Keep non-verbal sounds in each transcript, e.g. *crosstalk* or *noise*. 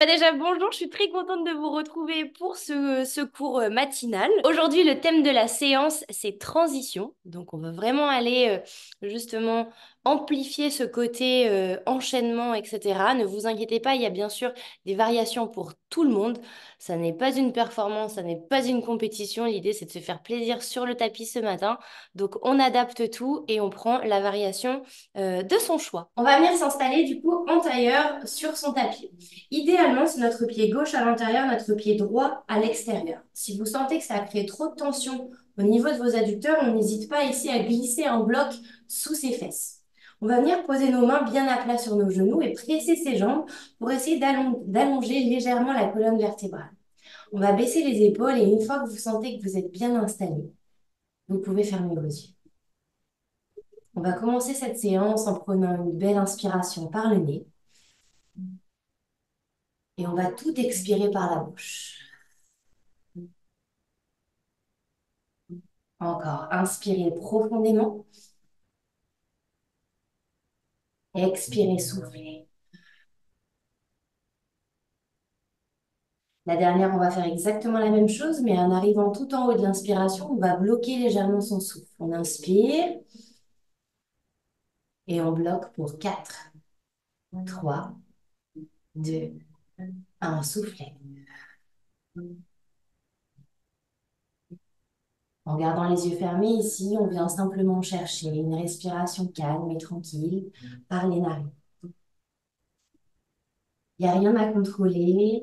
Bah, Déjà, bonjour, je suis très contente de vous retrouver pour ce, ce cours euh, matinal. Aujourd'hui, le thème de la séance, c'est transition. Donc, on va vraiment aller euh, justement amplifier ce côté euh, enchaînement, etc. Ne vous inquiétez pas, il y a bien sûr des variations pour tout le monde. Ça n'est pas une performance, ça n'est pas une compétition. L'idée, c'est de se faire plaisir sur le tapis ce matin. Donc, on adapte tout et on prend la variation de son choix. On va venir s'installer du coup en tailleur sur son tapis. Idéalement, c'est notre pied gauche à l'intérieur, notre pied droit à l'extérieur. Si vous sentez que ça a créé trop de tension au niveau de vos adducteurs, on n'hésite pas ici à glisser un bloc sous ses fesses. On va venir poser nos mains bien à plat sur nos genoux et presser ses jambes pour essayer d'allonger légèrement la colonne vertébrale. On va baisser les épaules et une fois que vous sentez que vous êtes bien installé, vous pouvez fermer vos yeux. On va commencer cette séance en prenant une belle inspiration par le nez. Et on va tout expirer par la bouche. Encore, inspirez profondément. Expirez, soufflez. La dernière, on va faire exactement la même chose, mais en arrivant tout en haut de l'inspiration, on va bloquer légèrement son souffle. On inspire et on bloque pour 4, 3, 2, un soufflet. En gardant les yeux fermés ici, on vient simplement chercher une respiration calme et tranquille par les narines. Il n'y a rien à contrôler,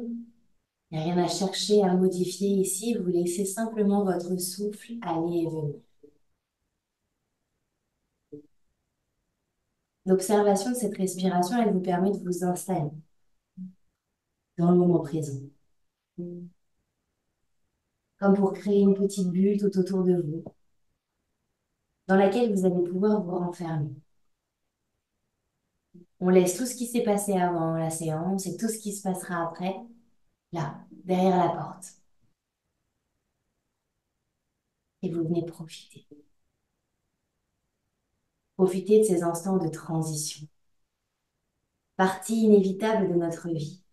il n'y a rien à chercher, à modifier ici. Vous laissez simplement votre souffle aller et venir. L'observation de cette respiration, elle vous permet de vous installer dans le moment présent. Comme pour créer une petite bulle tout autour de vous, dans laquelle vous allez pouvoir vous renfermer. On laisse tout ce qui s'est passé avant la séance et tout ce qui se passera après, là, derrière la porte. Et vous venez profiter. Profiter de ces instants de transition. Partie inévitable de notre vie.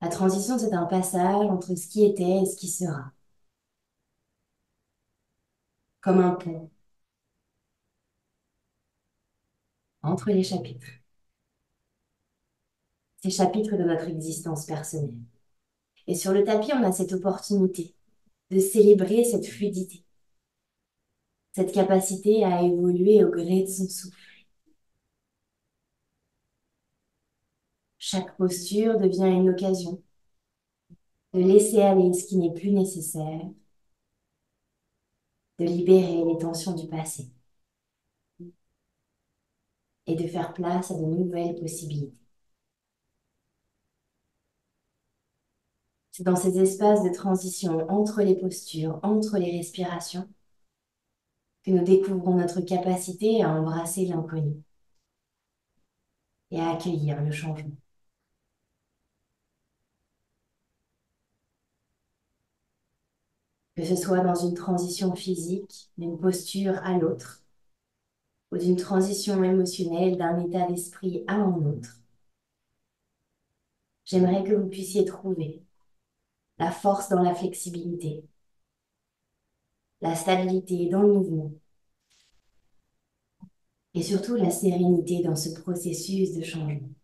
La transition, c'est un passage entre ce qui était et ce qui sera. Comme un pont entre les chapitres. Ces chapitres de notre existence personnelle. Et sur le tapis, on a cette opportunité de célébrer cette fluidité, cette capacité à évoluer au gré de son souffle. Chaque posture devient une occasion de laisser aller ce qui n'est plus nécessaire, de libérer les tensions du passé et de faire place à de nouvelles possibilités. C'est dans ces espaces de transition entre les postures, entre les respirations, que nous découvrons notre capacité à embrasser l'inconnu et à accueillir le changement. Que ce soit dans une transition physique, d'une posture à l'autre, ou d'une transition émotionnelle d'un état d'esprit à un autre. J'aimerais que vous puissiez trouver la force dans la flexibilité, la stabilité dans le mouvement, et surtout la sérénité dans ce processus de changement.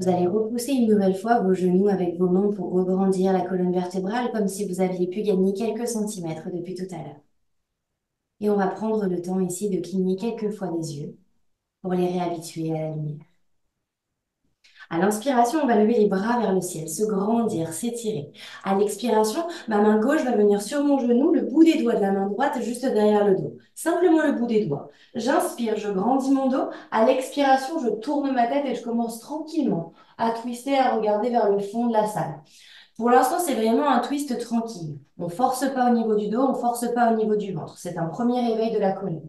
Vous allez repousser une nouvelle fois vos genoux avec vos mains pour rebrandir la colonne vertébrale comme si vous aviez pu gagner quelques centimètres depuis tout à l'heure. Et on va prendre le temps ici de cligner quelques fois les yeux pour les réhabituer à la lumière. À l'inspiration, on va lever les bras vers le ciel, se grandir, s'étirer. À l'expiration, ma main gauche va venir sur mon genou, le bout des doigts de la main droite juste derrière le dos. Simplement le bout des doigts. J'inspire, je grandis mon dos. À l'expiration, je tourne ma tête et je commence tranquillement à twister, à regarder vers le fond de la salle. Pour l'instant, c'est vraiment un twist tranquille. On force pas au niveau du dos, on force pas au niveau du ventre. C'est un premier réveil de la colonne.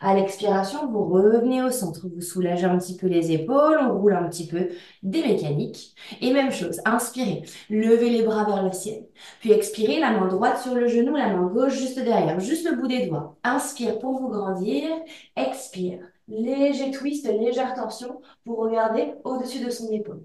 À l'expiration, vous revenez au centre, vous soulagez un petit peu les épaules, on roule un petit peu des mécaniques. Et même chose, inspirez, levez les bras vers le ciel. Puis expirez, la main droite sur le genou, la main gauche juste derrière, juste le bout des doigts. Inspire pour vous grandir, expire Léger twist, légère torsion pour regarder au-dessus de son épaule.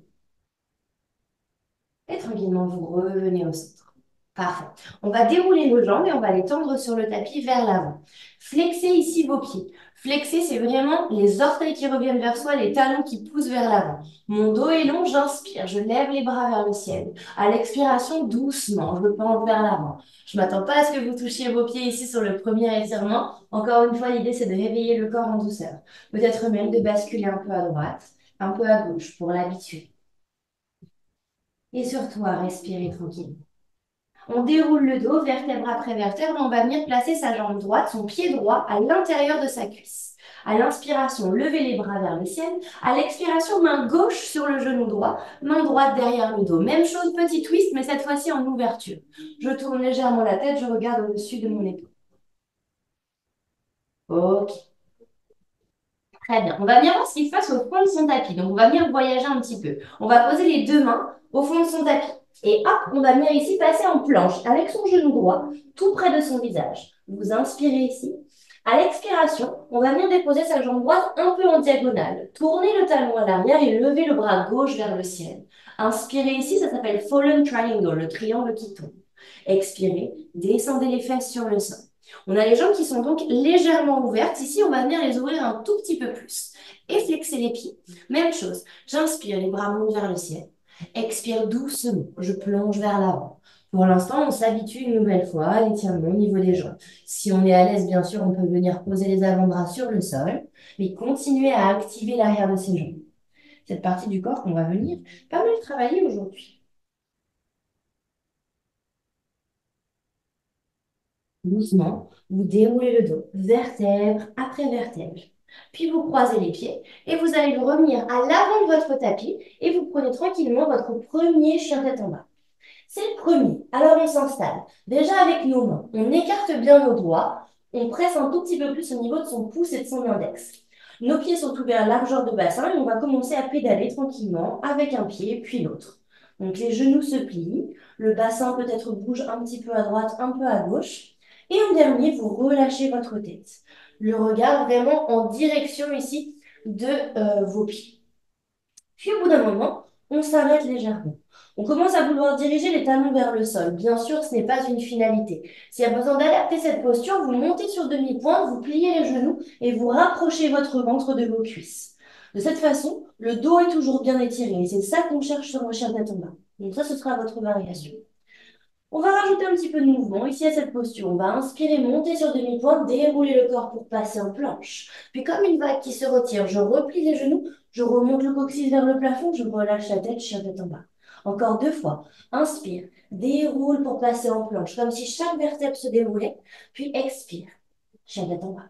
Et tranquillement, vous revenez au centre. Parfait. On va dérouler nos jambes et on va les tendre sur le tapis vers l'avant. Flexez ici vos pieds. Flexer, c'est vraiment les orteils qui reviennent vers soi, les talons qui poussent vers l'avant. Mon dos est long, j'inspire, je lève les bras vers le ciel. À l'expiration, doucement, je pends vers l'avant. Je m'attends pas à ce que vous touchiez vos pieds ici sur le premier étirement. Encore une fois, l'idée, c'est de réveiller le corps en douceur. Peut-être même de basculer un peu à droite, un peu à gauche pour l'habitude. Et surtout à respirer tranquillement. On déroule le dos, vertèbre après vertèbre. On va venir placer sa jambe droite, son pied droit, à l'intérieur de sa cuisse. À l'inspiration, levez les bras vers le ciel. À l'expiration, main gauche sur le genou droit, main droite derrière le dos. Même chose, petit twist, mais cette fois-ci en ouverture. Je tourne légèrement la tête, je regarde au-dessus de mon épaule. Ok. Très bien. On va venir voir ce qui se passe au fond de son tapis. Donc, on va venir voyager un petit peu. On va poser les deux mains au fond de son tapis. Et hop, on va venir ici passer en planche avec son genou droit, tout près de son visage. Vous inspirez ici. À l'expiration, on va venir déposer sa jambe droite un peu en diagonale. Tournez le talon à l'arrière et levez le bras gauche vers le ciel. Inspirez ici, ça s'appelle Fallen Triangle, le triangle qui tombe. Expirez, descendez les fesses sur le sol. On a les jambes qui sont donc légèrement ouvertes. Ici, on va venir les ouvrir un tout petit peu plus. Et flexer les pieds. Même chose. J'inspire, les bras montent vers le ciel. Expire doucement, je plonge vers l'avant. Pour l'instant, on s'habitue une nouvelle fois à l'étirement au niveau des jambes. Si on est à l'aise, bien sûr, on peut venir poser les avant-bras sur le sol, mais continuer à activer l'arrière de ses jambes. Cette partie du corps qu'on va venir pas mal travailler aujourd'hui. Doucement, vous déroulez le dos, vertèbre après vertèbre. Puis vous croisez les pieds et vous allez revenir à l'avant de votre tapis et vous prenez tranquillement votre premier chien tête en bas. C'est le premier. Alors on s'installe. Déjà avec nos mains, on écarte bien nos doigts, on presse un tout petit peu plus au niveau de son pouce et de son index. Nos pieds sont ouverts à largeur de bassin et on va commencer à pédaler tranquillement avec un pied puis l'autre. Donc les genoux se plient, le bassin peut-être bouge un petit peu à droite, un peu à gauche. Et en dernier, vous relâchez votre tête le regard vraiment en direction ici de euh, vos pieds. Puis au bout d'un moment, on s'arrête légèrement. On commence à vouloir diriger les talons vers le sol. Bien sûr, ce n'est pas une finalité. S'il y a besoin d'adapter cette posture, vous montez sur demi-pointe, vous pliez les genoux et vous rapprochez votre ventre de vos cuisses. De cette façon, le dos est toujours bien étiré c'est ça qu'on cherche sur en bas. Donc ça, ce sera votre variation. On va rajouter un petit peu de mouvement ici à cette posture. On va inspirer, monter sur demi-pointe, dérouler le corps pour passer en planche. Puis comme une vague qui se retire, je replie les genoux, je remonte le coccyx vers le plafond, je relâche la tête, chien tête en bas. Encore deux fois. Inspire, déroule pour passer en planche, comme si chaque vertèbre se déroulait. Puis expire, chien tête en bas.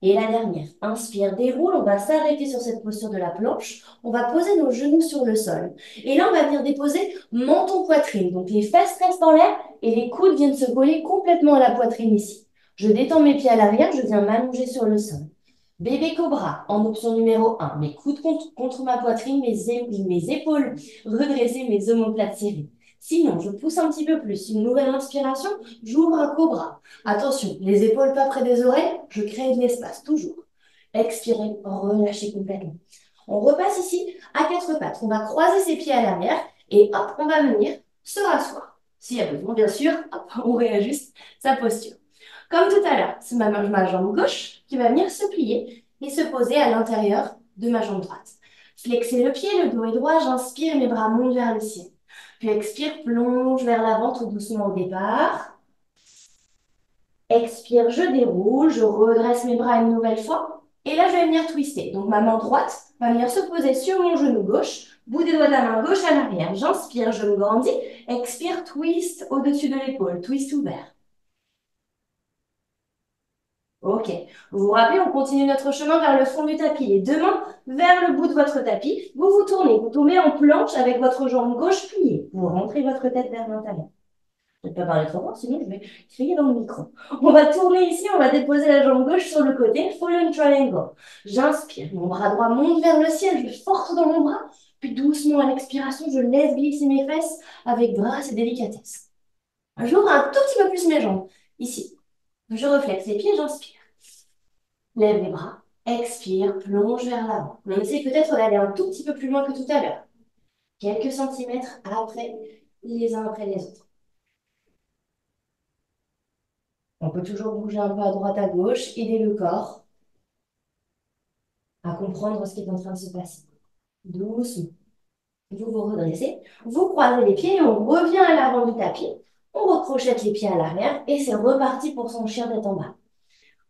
Et la dernière, inspire, déroule, on va s'arrêter sur cette posture de la planche, on va poser nos genoux sur le sol. Et là, on va venir déposer menton-poitrine. Donc les fesses restent dans l'air et les coudes viennent se coller complètement à la poitrine ici. Je détends mes pieds à l'arrière, je viens m'allonger sur le sol. Bébé cobra, en option numéro 1, mes coudes contre, ma poitrine, mes, mes épaules redressées, mes omoplates serrées. Sinon, je pousse un petit peu plus. Une nouvelle inspiration, j'ouvre un cobra. Attention, les épaules pas près des oreilles, je crée de l'espace, toujours. Expirez, relâchez complètement. On repasse ici à quatre pattes. On va croiser ses pieds à l'arrière et hop, on va venir se rasseoir. S'il y a besoin, bien sûr, hop, on réajuste sa posture. Comme tout à l'heure, c'est ma, ma jambe gauche qui va venir se plier et se poser à l'intérieur de ma jambe droite. Flexez le pied, le dos est droit, j'inspire, mes bras montent vers le ciel. Puis expire, plonge vers l'avant tout doucement au départ. Expire, je déroule, je redresse mes bras une nouvelle fois. Et là, je vais venir twister. Donc, ma main droite va venir se poser sur mon genou gauche, bout des doigts de la main gauche à l'arrière. J'inspire, je me grandis. Expire, twist au-dessus de l'épaule, twist ouvert. Ok. Vous vous rappelez, on continue notre chemin vers le fond du tapis. Les deux mains vers le bout de votre tapis. Vous vous tournez, vous tombez en planche avec votre jambe gauche pliée. Vous rentrez votre tête vers l'intérieur. Je ne pas parler trop fort, sinon je vais crier dans le micro. On va tourner ici, on va déposer la jambe gauche sur le côté, fallen triangle. J'inspire, mon bras droit monte vers le ciel, je force dans mon bras, puis doucement à l'expiration, je laisse glisser mes fesses avec grâce et délicatesse. J'ouvre un tout petit peu plus mes jambes, ici. Je reflexe les pieds, j'inspire. Lève les bras. Expire, plonge vers l'avant. On essaie peut-être d'aller un tout petit peu plus loin que tout à l'heure. Quelques centimètres après, les uns après les autres. On peut toujours bouger un peu à droite, à gauche, aider le corps à comprendre ce qui est en train de se passer. Doucement. Vous vous redressez, vous croisez les pieds et on revient à l'avant du tapis. On recrochette les pieds à l'arrière et c'est reparti pour son chien tête en bas.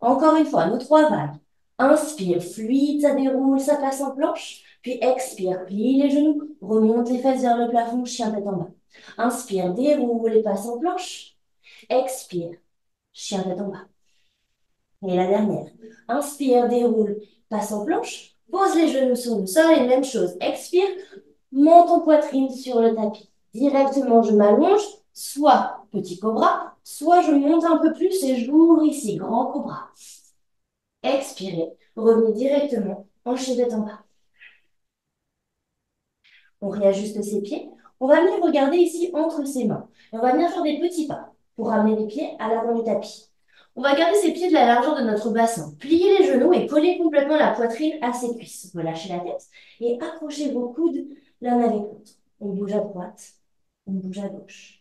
Encore une fois, nos trois vagues. Inspire, fluide, ça déroule, ça passe en planche. Puis expire, plie les genoux, remonte les fesses vers le plafond, chien tête en bas. Inspire, déroule et passe en planche. Expire, chien tête en bas. Et la dernière. Inspire, déroule, passe en planche. Pose les genoux sur le sol et même chose. Expire, monte en poitrine sur le tapis. Directement, je m'allonge, soit petit cobra, soit je monte un peu plus et j'ouvre ici, grand cobra. Expirez, revenez directement en tête en bas. On réajuste ses pieds. On va venir regarder ici entre ses mains. on va venir faire des petits pas pour ramener les pieds à l'avant du tapis. On va garder ses pieds de la largeur de notre bassin. Pliez les genoux et collez complètement la poitrine à ses cuisses. Relâchez la tête et accrochez vos coudes l'un avec l'autre. On bouge à droite, on bouge à gauche.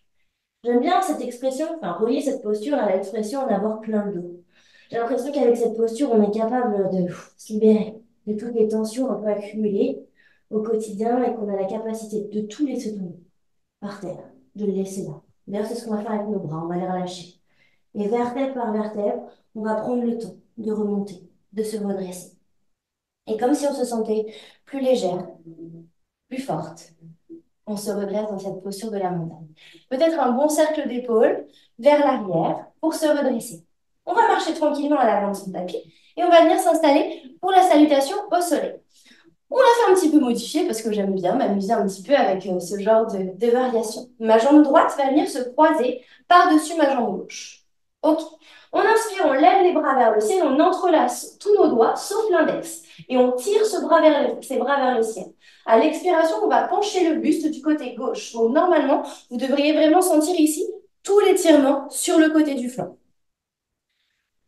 J'aime bien cette expression, enfin relier cette posture à l'expression en avoir plein d'eau. J'ai l'impression qu'avec cette posture, on est capable de se libérer de toutes les tensions un peu accumulées au quotidien et qu'on a la capacité de tout laisser tomber par terre, de le laisser là. D'ailleurs, c'est ce qu'on va faire avec nos bras, on va les relâcher. Et vertèbre par vertèbre, on va prendre le temps de remonter, de se redresser. Et comme si on se sentait plus légère, plus forte, on se redresse dans cette posture de la montagne. Peut-être un bon cercle d'épaule vers l'arrière pour se redresser. On va marcher tranquillement à l'avant de son tapis et on va venir s'installer pour la salutation au soleil. On l'a fait un petit peu modifier parce que j'aime bien m'amuser un petit peu avec euh, ce genre de, de variation. Ma jambe droite va venir se croiser par-dessus ma jambe gauche. Ok. On inspire, on lève les bras vers le ciel, on entrelace tous nos doigts, sauf l'index. Et on tire ce bras vers le, ces bras vers le ciel. À l'expiration, on va pencher le buste du côté gauche. Donc normalement, vous devriez vraiment sentir ici tout l'étirement sur le côté du flanc.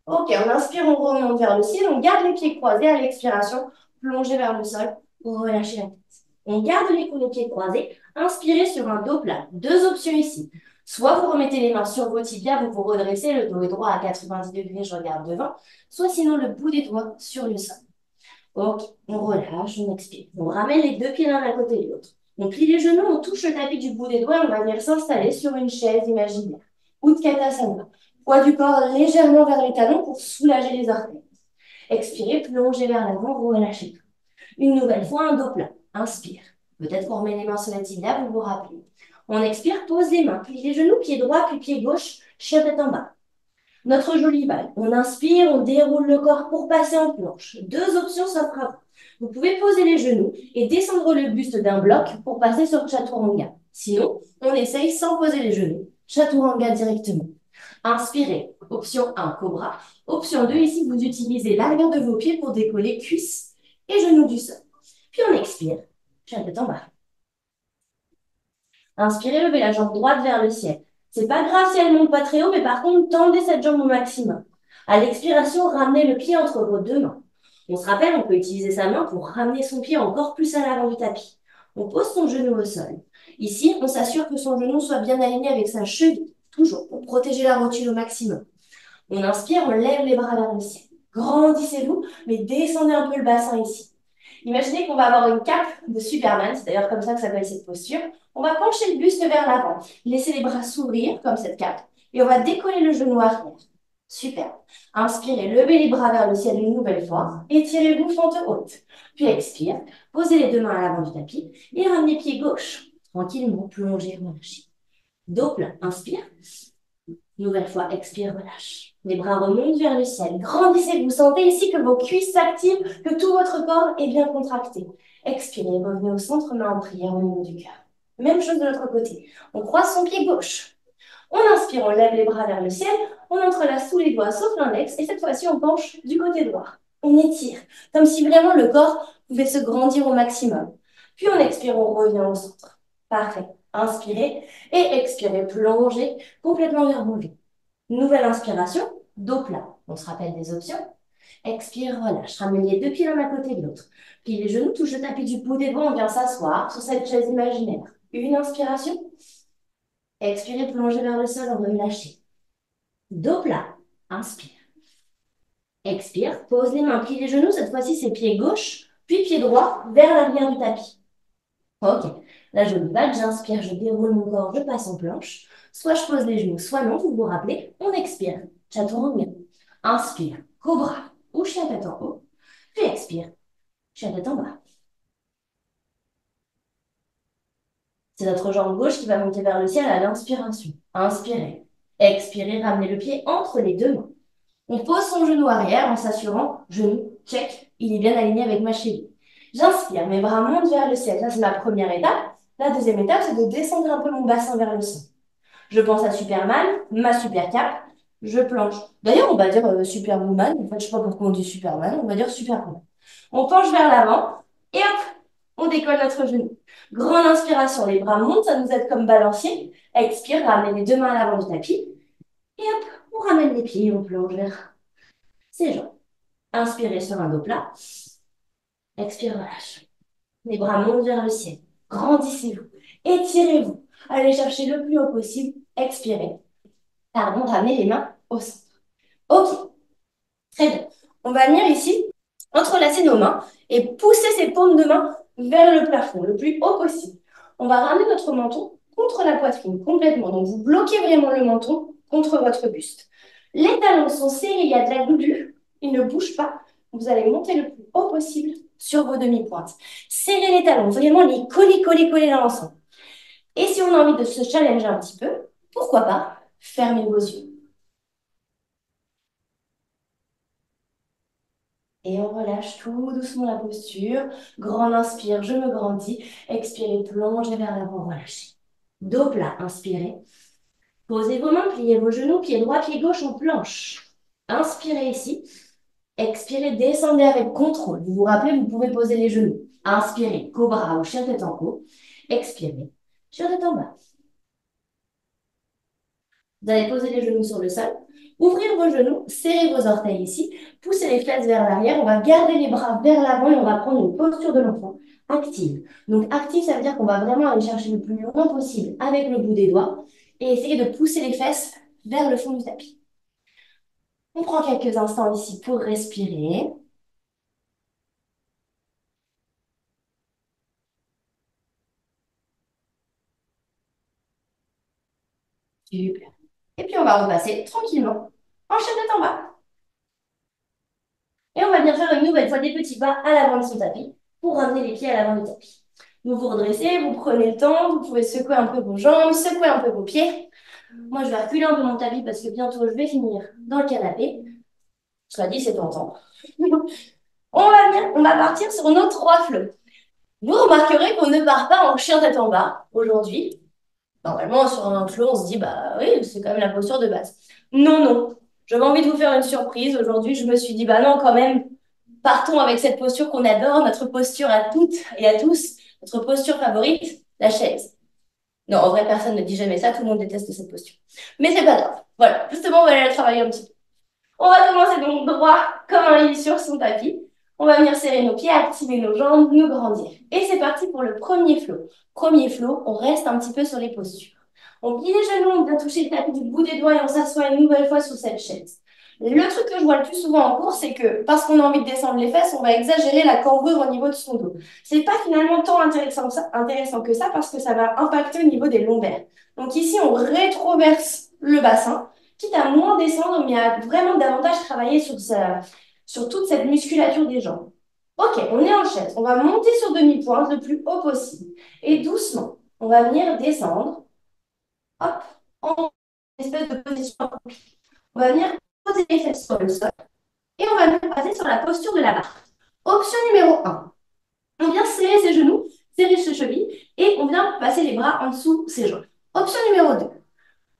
Ok, on inspire, on remonte vers le ciel, on garde les pieds croisés à l'expiration, plongez vers le sol, relâchez la tête. On garde les, les pieds croisés, inspirez sur un dos plat. Deux options ici. Soit vous remettez les mains sur vos tibias, vous vous redressez, le dos est droit à 90 degrés, je regarde devant. Soit sinon le bout des doigts sur le sol. Ok, on relâche, on expire. On ramène les deux pieds l'un à côté de l'autre. On plie les genoux, on touche le tapis du bout des doigts, on va venir s'installer sur une chaise imaginaire. Utkatasana. Poids du corps légèrement vers les talons pour soulager les orteils. Expirez, plongez vers l'avant, relâchez. Une nouvelle fois, un dos plat. Inspire. Peut-être qu'on remet les mains sur la tibia, vous vous rappelez. On expire, pose les mains, plie les genoux, pied droit, puis pied gauche, chien tête en bas. Notre jolie balle. On inspire, on déroule le corps pour passer en planche. Deux options s'offrent à vous. Vous pouvez poser les genoux et descendre le buste d'un bloc pour passer sur Chaturanga. Sinon, on essaye sans poser les genoux. Chaturanga directement. Inspirez. Option 1, cobra. Option 2, ici, vous utilisez l'arrière de vos pieds pour décoller cuisses et genoux du sol. Puis on expire. Tête en bas. Inspirez, levez la jambe droite vers le ciel. C'est pas grave si elle monte pas très haut, mais par contre, tendez cette jambe au maximum. À l'expiration, ramenez le pied entre vos deux mains. On se rappelle, on peut utiliser sa main pour ramener son pied encore plus à l'avant du tapis. On pose son genou au sol. Ici, on s'assure que son genou soit bien aligné avec sa cheville, toujours, pour protéger la rotule au maximum. On inspire, on lève les bras vers le ciel. Grandissez-vous, mais descendez un peu le bassin ici. Imaginez qu'on va avoir une cape de Superman, c'est d'ailleurs comme ça que s'appelle cette posture. On va pencher le buste vers l'avant, laisser les bras s'ouvrir comme cette cape et on va décoller le genou arrière. Super. Inspirez, levez les bras vers le ciel une nouvelle fois. Étirez-vous fente haute. Puis expire. Posez les deux mains à l'avant du tapis et ramenez pied gauche. Tranquillement, plongez, relâchez. Dos plein. Inspire. Nouvelle fois, expire, relâche. Les bras remontent vers le ciel. Grandissez. Vous sentez ici que vos cuisses s'activent, que tout votre corps est bien contracté. Expirez. Revenez au centre, main en prière au niveau du cœur. Même chose de l'autre côté. On croise son pied gauche. On inspire, on lève les bras vers le ciel, on entrelace tous les doigts sauf l'index et cette fois-ci on penche du côté droit. On étire, comme si vraiment le corps pouvait se grandir au maximum. Puis on expire, on revient au centre. Parfait. Inspirez et expirez, plongez complètement vers vos Nouvelle inspiration, dos plat. On se rappelle des options. Expire, relâche. Ramène les deux pieds l'un à côté de l'autre. Puis les genoux touchent le tapis du bout des doigts. On vient s'asseoir sur cette chaise imaginaire. Une inspiration. Expirez, plongez vers le sol, on relâcher. Dos plat. Inspire. Expire, pose les mains, plie les genoux. Cette fois-ci, c'est pied gauche, puis pied droit vers l'arrière du tapis. Ok. Là, je me bats, j'inspire, je déroule mon corps, je passe en planche. Soit je pose les genoux, soit non, vous vous rappelez. On expire. Chaturanga. Inspire. Cobra ou chien tête en haut. Puis expire. Chien tête en bas. C'est notre jambe gauche qui va monter vers le ciel à l'inspiration. Inspirez. Expirez, ramenez le pied entre les deux mains. On pose son genou arrière en s'assurant, genou, check, il est bien aligné avec ma cheville. J'inspire, mes bras montent vers le ciel. Ça, c'est ma première étape. La deuxième étape, c'est de descendre un peu mon bassin vers le sol. Je pense à Superman, ma super cape, je planche. D'ailleurs, on va dire euh, Superwoman. En fait, je sais pas pourquoi on dit Superman, on va dire Superwoman. On penche vers l'avant et hop, on décolle notre genou. Grande inspiration, les bras montent, ça nous aide comme balancier. Expire, ramenez les deux mains à l'avant du tapis. Et hop, on ramène les pieds, on plonge vers ses jambes. Inspirez sur un dos plat. Expire, relâche. Les bras montent vers le ciel. Grandissez-vous. Étirez-vous. Allez chercher le plus haut possible. Expirez. Pardon, ramenez les mains au centre. Ok. Très bien. On va venir ici, entrelacer nos mains et pousser ces paumes de main vers le plafond, le plus haut possible. On va ramener notre menton contre la poitrine complètement. Donc, vous bloquez vraiment le menton contre votre buste. Les talons sont serrés, il y a de la douleur. Ils ne bougent pas. Vous allez monter le plus haut possible sur vos demi-pointes. Serrez les talons, vraiment les coller, coller, coller dans l'ensemble. Et si on a envie de se challenger un petit peu, pourquoi pas fermer vos yeux. Et on relâche tout doucement la posture. Grand inspire, je me grandis. Expirez, plongez vers l'avant, relâchez. Dos plat, inspirez. Posez vos mains, pliez vos genoux, pied droit, pied gauche en planche. Inspirez ici. Expirez, descendez avec contrôle. Vous vous rappelez, vous pouvez poser les genoux. Inspirez, cobra ou chien tête en haut. Expirez, chien tête en bas. Vous allez poser les genoux sur le sol, ouvrir vos genoux, serrer vos orteils ici, pousser les fesses vers l'arrière. On va garder les bras vers l'avant et on va prendre une posture de l'enfant active. Donc active, ça veut dire qu'on va vraiment aller chercher le plus loin possible avec le bout des doigts et essayer de pousser les fesses vers le fond du tapis. On prend quelques instants ici pour respirer. Super. On va repasser tranquillement en tête en bas. Et on va venir faire une nouvelle fois des petits pas à l'avant de son tapis pour ramener les pieds à l'avant du tapis. Vous vous redressez, vous prenez le temps, vous pouvez secouer un peu vos jambes, secouer un peu vos pieds. Moi, je vais reculer un peu mon tapis parce que bientôt, je vais finir dans le canapé. Soit dit, c'est tentant. *laughs* on va venir, on va partir sur nos trois flots. Vous remarquerez qu'on ne part pas en chien tête en bas aujourd'hui. Normalement, sur un flow, on se dit, bah oui, c'est quand même la posture de base. Non, non. J'avais envie de vous faire une surprise. Aujourd'hui, je me suis dit, bah non, quand même, partons avec cette posture qu'on adore, notre posture à toutes et à tous, notre posture favorite, la chaise. Non, en vrai, personne ne dit jamais ça, tout le monde déteste cette posture. Mais c'est pas grave. Voilà, justement, on va aller la travailler un petit peu. On va commencer donc droit comme un lit sur son tapis. On va venir serrer nos pieds, activer nos jambes, nous grandir. Et c'est parti pour le premier flow. Premier flow, on reste un petit peu sur les postures. On plie les genoux, on vient toucher le tapis du bout des doigts et on s'assoit une nouvelle fois sur cette chaise. Le truc que je vois le plus souvent en cours, c'est que parce qu'on a envie de descendre les fesses, on va exagérer la cambrure au niveau de son dos. C'est pas finalement tant intéressant intéressant que ça parce que ça va impacter au niveau des lombaires. Donc ici, on rétroverse le bassin, quitte à moins descendre, mais à vraiment davantage travailler sur sa, sur toute cette musculature des jambes. Ok, on est en chaise. On va monter sur demi-pointe le plus haut possible. Et doucement, on va venir descendre. Hop, en espèce de position. On va venir poser les fesses sur le sol. Et on va venir passer sur la posture de la barre. Option numéro 1. On vient serrer ses genoux, serrer ses chevilles et on vient passer les bras en dessous ses jambes. Option numéro 2.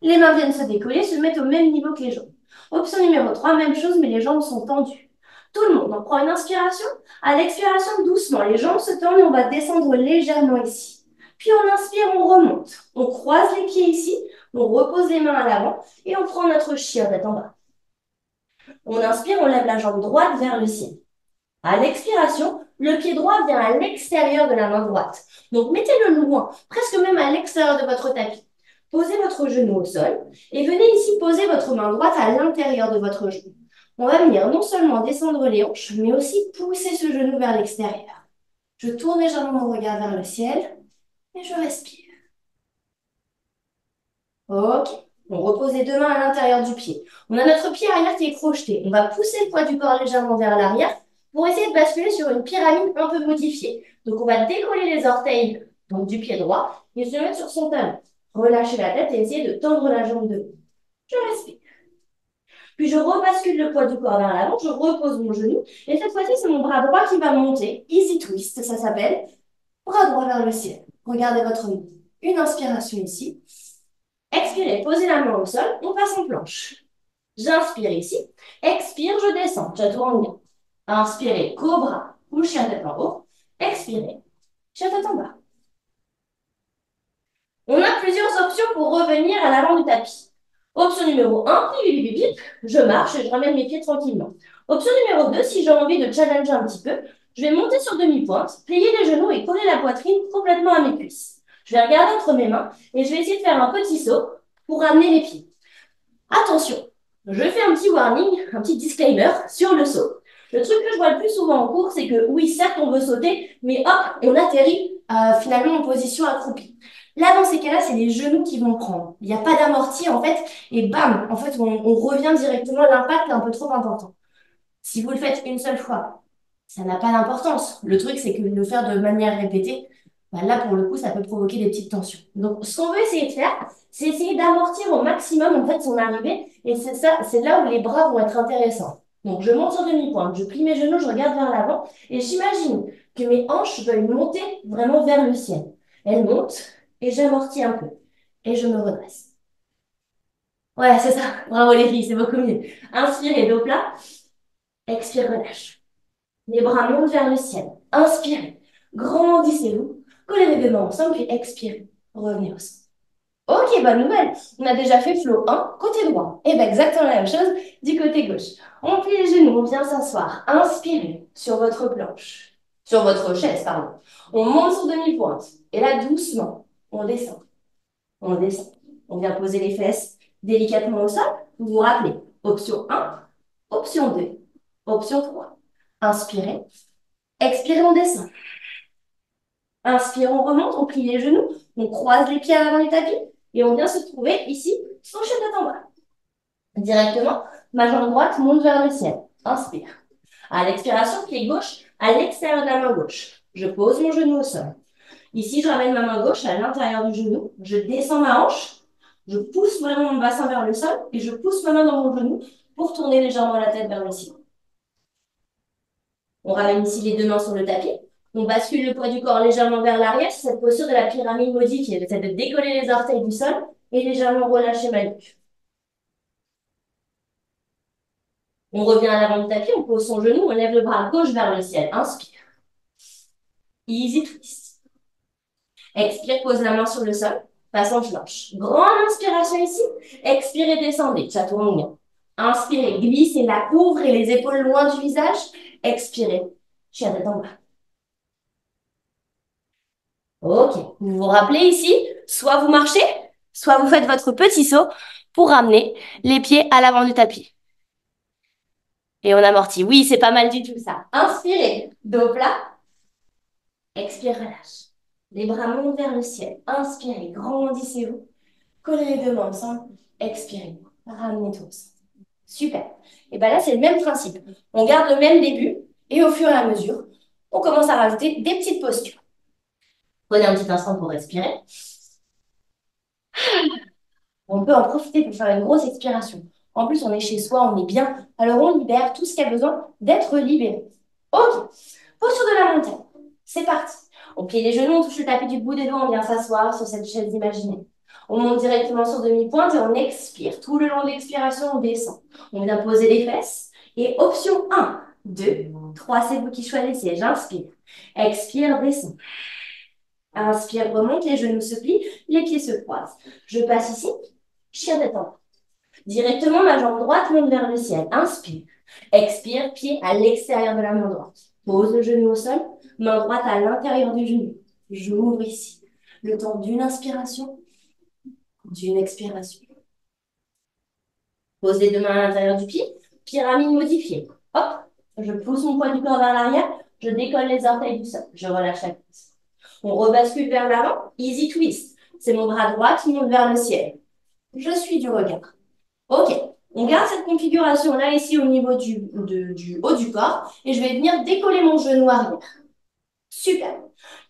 Les mains viennent se décoller, se mettre au même niveau que les jambes. Option numéro 3, même chose, mais les jambes sont tendues. Tout le monde, on prend une inspiration. À l'expiration, doucement, les jambes se tendent et on va descendre légèrement ici. Puis on inspire, on remonte. On croise les pieds ici, on repose les mains à l'avant et on prend notre chien tête en bas. On inspire, on lève la jambe droite vers le ciel. À l'expiration, le pied droit vient à l'extérieur de la main droite. Donc mettez-le loin, presque même à l'extérieur de votre tapis. Posez votre genou au sol et venez ici poser votre main droite à l'intérieur de votre genou. On va venir non seulement descendre les hanches, mais aussi pousser ce genou vers l'extérieur. Je tourne légèrement mon regard vers le ciel et je respire. Ok. On repose les deux mains à l'intérieur du pied. On a notre pied arrière qui est projeté. On va pousser le poids du corps légèrement vers l'arrière pour essayer de basculer sur une pyramide un peu modifiée. Donc, on va décoller les orteils du pied droit et se mettre sur son talon. Relâcher la tête et essayer de tendre la jambe de. Je respire. Puis je rebascule le poids du corps vers l'avant, je repose mon genou. Et cette fois-ci, c'est mon bras droit qui va monter. Easy twist, ça s'appelle. Bras droit vers le ciel. Regardez votre main. Une inspiration ici. Expirez, posez la main au sol, on passe en planche. J'inspire ici. Expire, je descends, chaturanga. Inspirez, cobra ou chien tête en haut. Expirez, tête en bas. On a plusieurs options pour revenir à l'avant du tapis. Option numéro 1, je marche et je ramène mes pieds tranquillement. Option numéro 2, si j'ai envie de challenger un petit peu, je vais monter sur demi-pointe, plier les genoux et coller la poitrine complètement à mes cuisses. Je vais regarder entre mes mains et je vais essayer de faire un petit saut pour ramener les pieds. Attention, je fais un petit warning, un petit disclaimer sur le saut. Le truc que je vois le plus souvent en cours, c'est que oui, certes, on veut sauter, mais hop, on atterrit euh, finalement en position accroupie. Là, dans ces cas-là, c'est les genoux qui vont prendre. Il n'y a pas d'amorti, en fait, et bam, en fait, on, revient directement, l'impact est un peu trop important. Si vous le faites une seule fois, ça n'a pas d'importance. Le truc, c'est que le faire de manière répétée, bah là, pour le coup, ça peut provoquer des petites tensions. Donc, ce qu'on veut essayer de faire, c'est essayer d'amortir au maximum, en fait, son arrivée. Et c'est ça, c'est là où les bras vont être intéressants. Donc, je monte sur demi-pointe, je plie mes genoux, je regarde vers l'avant et j'imagine que mes hanches veulent monter vraiment vers le ciel. Elles montent et j'amortis un peu. Et je me redresse. Ouais, c'est ça. Bravo les filles, c'est beaucoup mieux. Inspirez, dos plat. Expire, relâche. Les bras montent vers le ciel. Inspirez. Grandissez-vous. Collez les deux mains ensemble, puis expirez. Revenez au sol. Ok, bonne nouvelle. On a déjà fait flow 1, côté droit. Et bien exactement la même chose du côté gauche. On plie les genoux, on vient s'asseoir. Inspirez sur votre planche. Sur votre chaise, pardon. On monte sur demi-pointe. Et là, doucement, on descend. On descend. On vient poser les fesses délicatement au sol. Vous vous rappelez, option 1, option 2, option 3. Inspirez. Expirez, on descend. Inspire, on remonte, on plie les genoux, on croise les pieds à l'avant du tapis et on vient se trouver ici, son chef de bas. Directement, ma jambe droite monte vers le ciel. Inspire. À l'expiration, pied gauche à l'extérieur de la main gauche. Je pose mon genou au sol. Ici, je ramène ma main gauche à l'intérieur du genou. Je descends ma hanche. Je pousse vraiment mon bassin vers le sol et je pousse ma main dans mon genou pour tourner légèrement la tête vers le ciel. On ramène ici les deux mains sur le tapis. On bascule le poids du corps légèrement vers l'arrière. C'est cette posture de la pyramide modifiée. C'est de décoller les orteils du sol et légèrement relâcher ma nuque. On revient à l'avant du tapis, on pose son genou, on lève le bras gauche vers le ciel. Inspire. Easy twist. Expire, pose la main sur le sol. Façon flanche. Grande inspiration ici. Expirez, descendez. Chaturanga. Inspirez, glissez la couvre et les épaules loin du visage. Expirez. En bas. Ok. Vous vous rappelez ici, soit vous marchez, soit vous faites votre petit saut pour ramener les pieds à l'avant du tapis. Et on amortit. Oui, c'est pas mal du tout ça. Inspirez, dos plat. Expire, relâche. Les bras montent vers le ciel. Inspirez, grandissez-vous. Collez les deux mains ensemble. Expirez. Ramenez tout. Super. Et bien là, c'est le même principe. On garde le même début et au fur et à mesure, on commence à rajouter des petites postures. Prenez un petit instant pour respirer. On peut en profiter pour faire une grosse expiration. En plus, on est chez soi, on est bien. Alors, on libère tout ce qui a besoin d'être libéré. Ok. Posture de la montagne. C'est parti. On plie les genoux, on touche le tapis du bout des doigts, on vient s'asseoir sur cette chaise imaginée. On monte directement sur demi-pointe et on expire. Tout le long de l'expiration, on descend. On vient poser les fesses. Et option 1, 2, 3, c'est vous qui choisissez. J'inspire. Expire, descend. Inspire, remonte, les genoux se plient, les pieds se croisent. Je passe ici, chien détente. Directement, ma jambe droite monte vers le ciel. Inspire. Expire, pied à l'extérieur de la main droite. Pose le genou au sol, main droite à l'intérieur du genou. J'ouvre ici. Le temps d'une inspiration, d'une expiration. Pose les deux mains à l'intérieur du pied. Pyramide modifiée. Hop, je pousse mon poids du corps vers l'arrière. Je décolle les orteils du sol. Je relâche la cuisse. On rebascule vers l'avant. Easy twist. C'est mon bras droit qui monte vers le ciel. Je suis du regard. OK. On garde cette configuration-là ici au niveau du haut du corps. Et je vais venir décoller mon genou arrière. Super.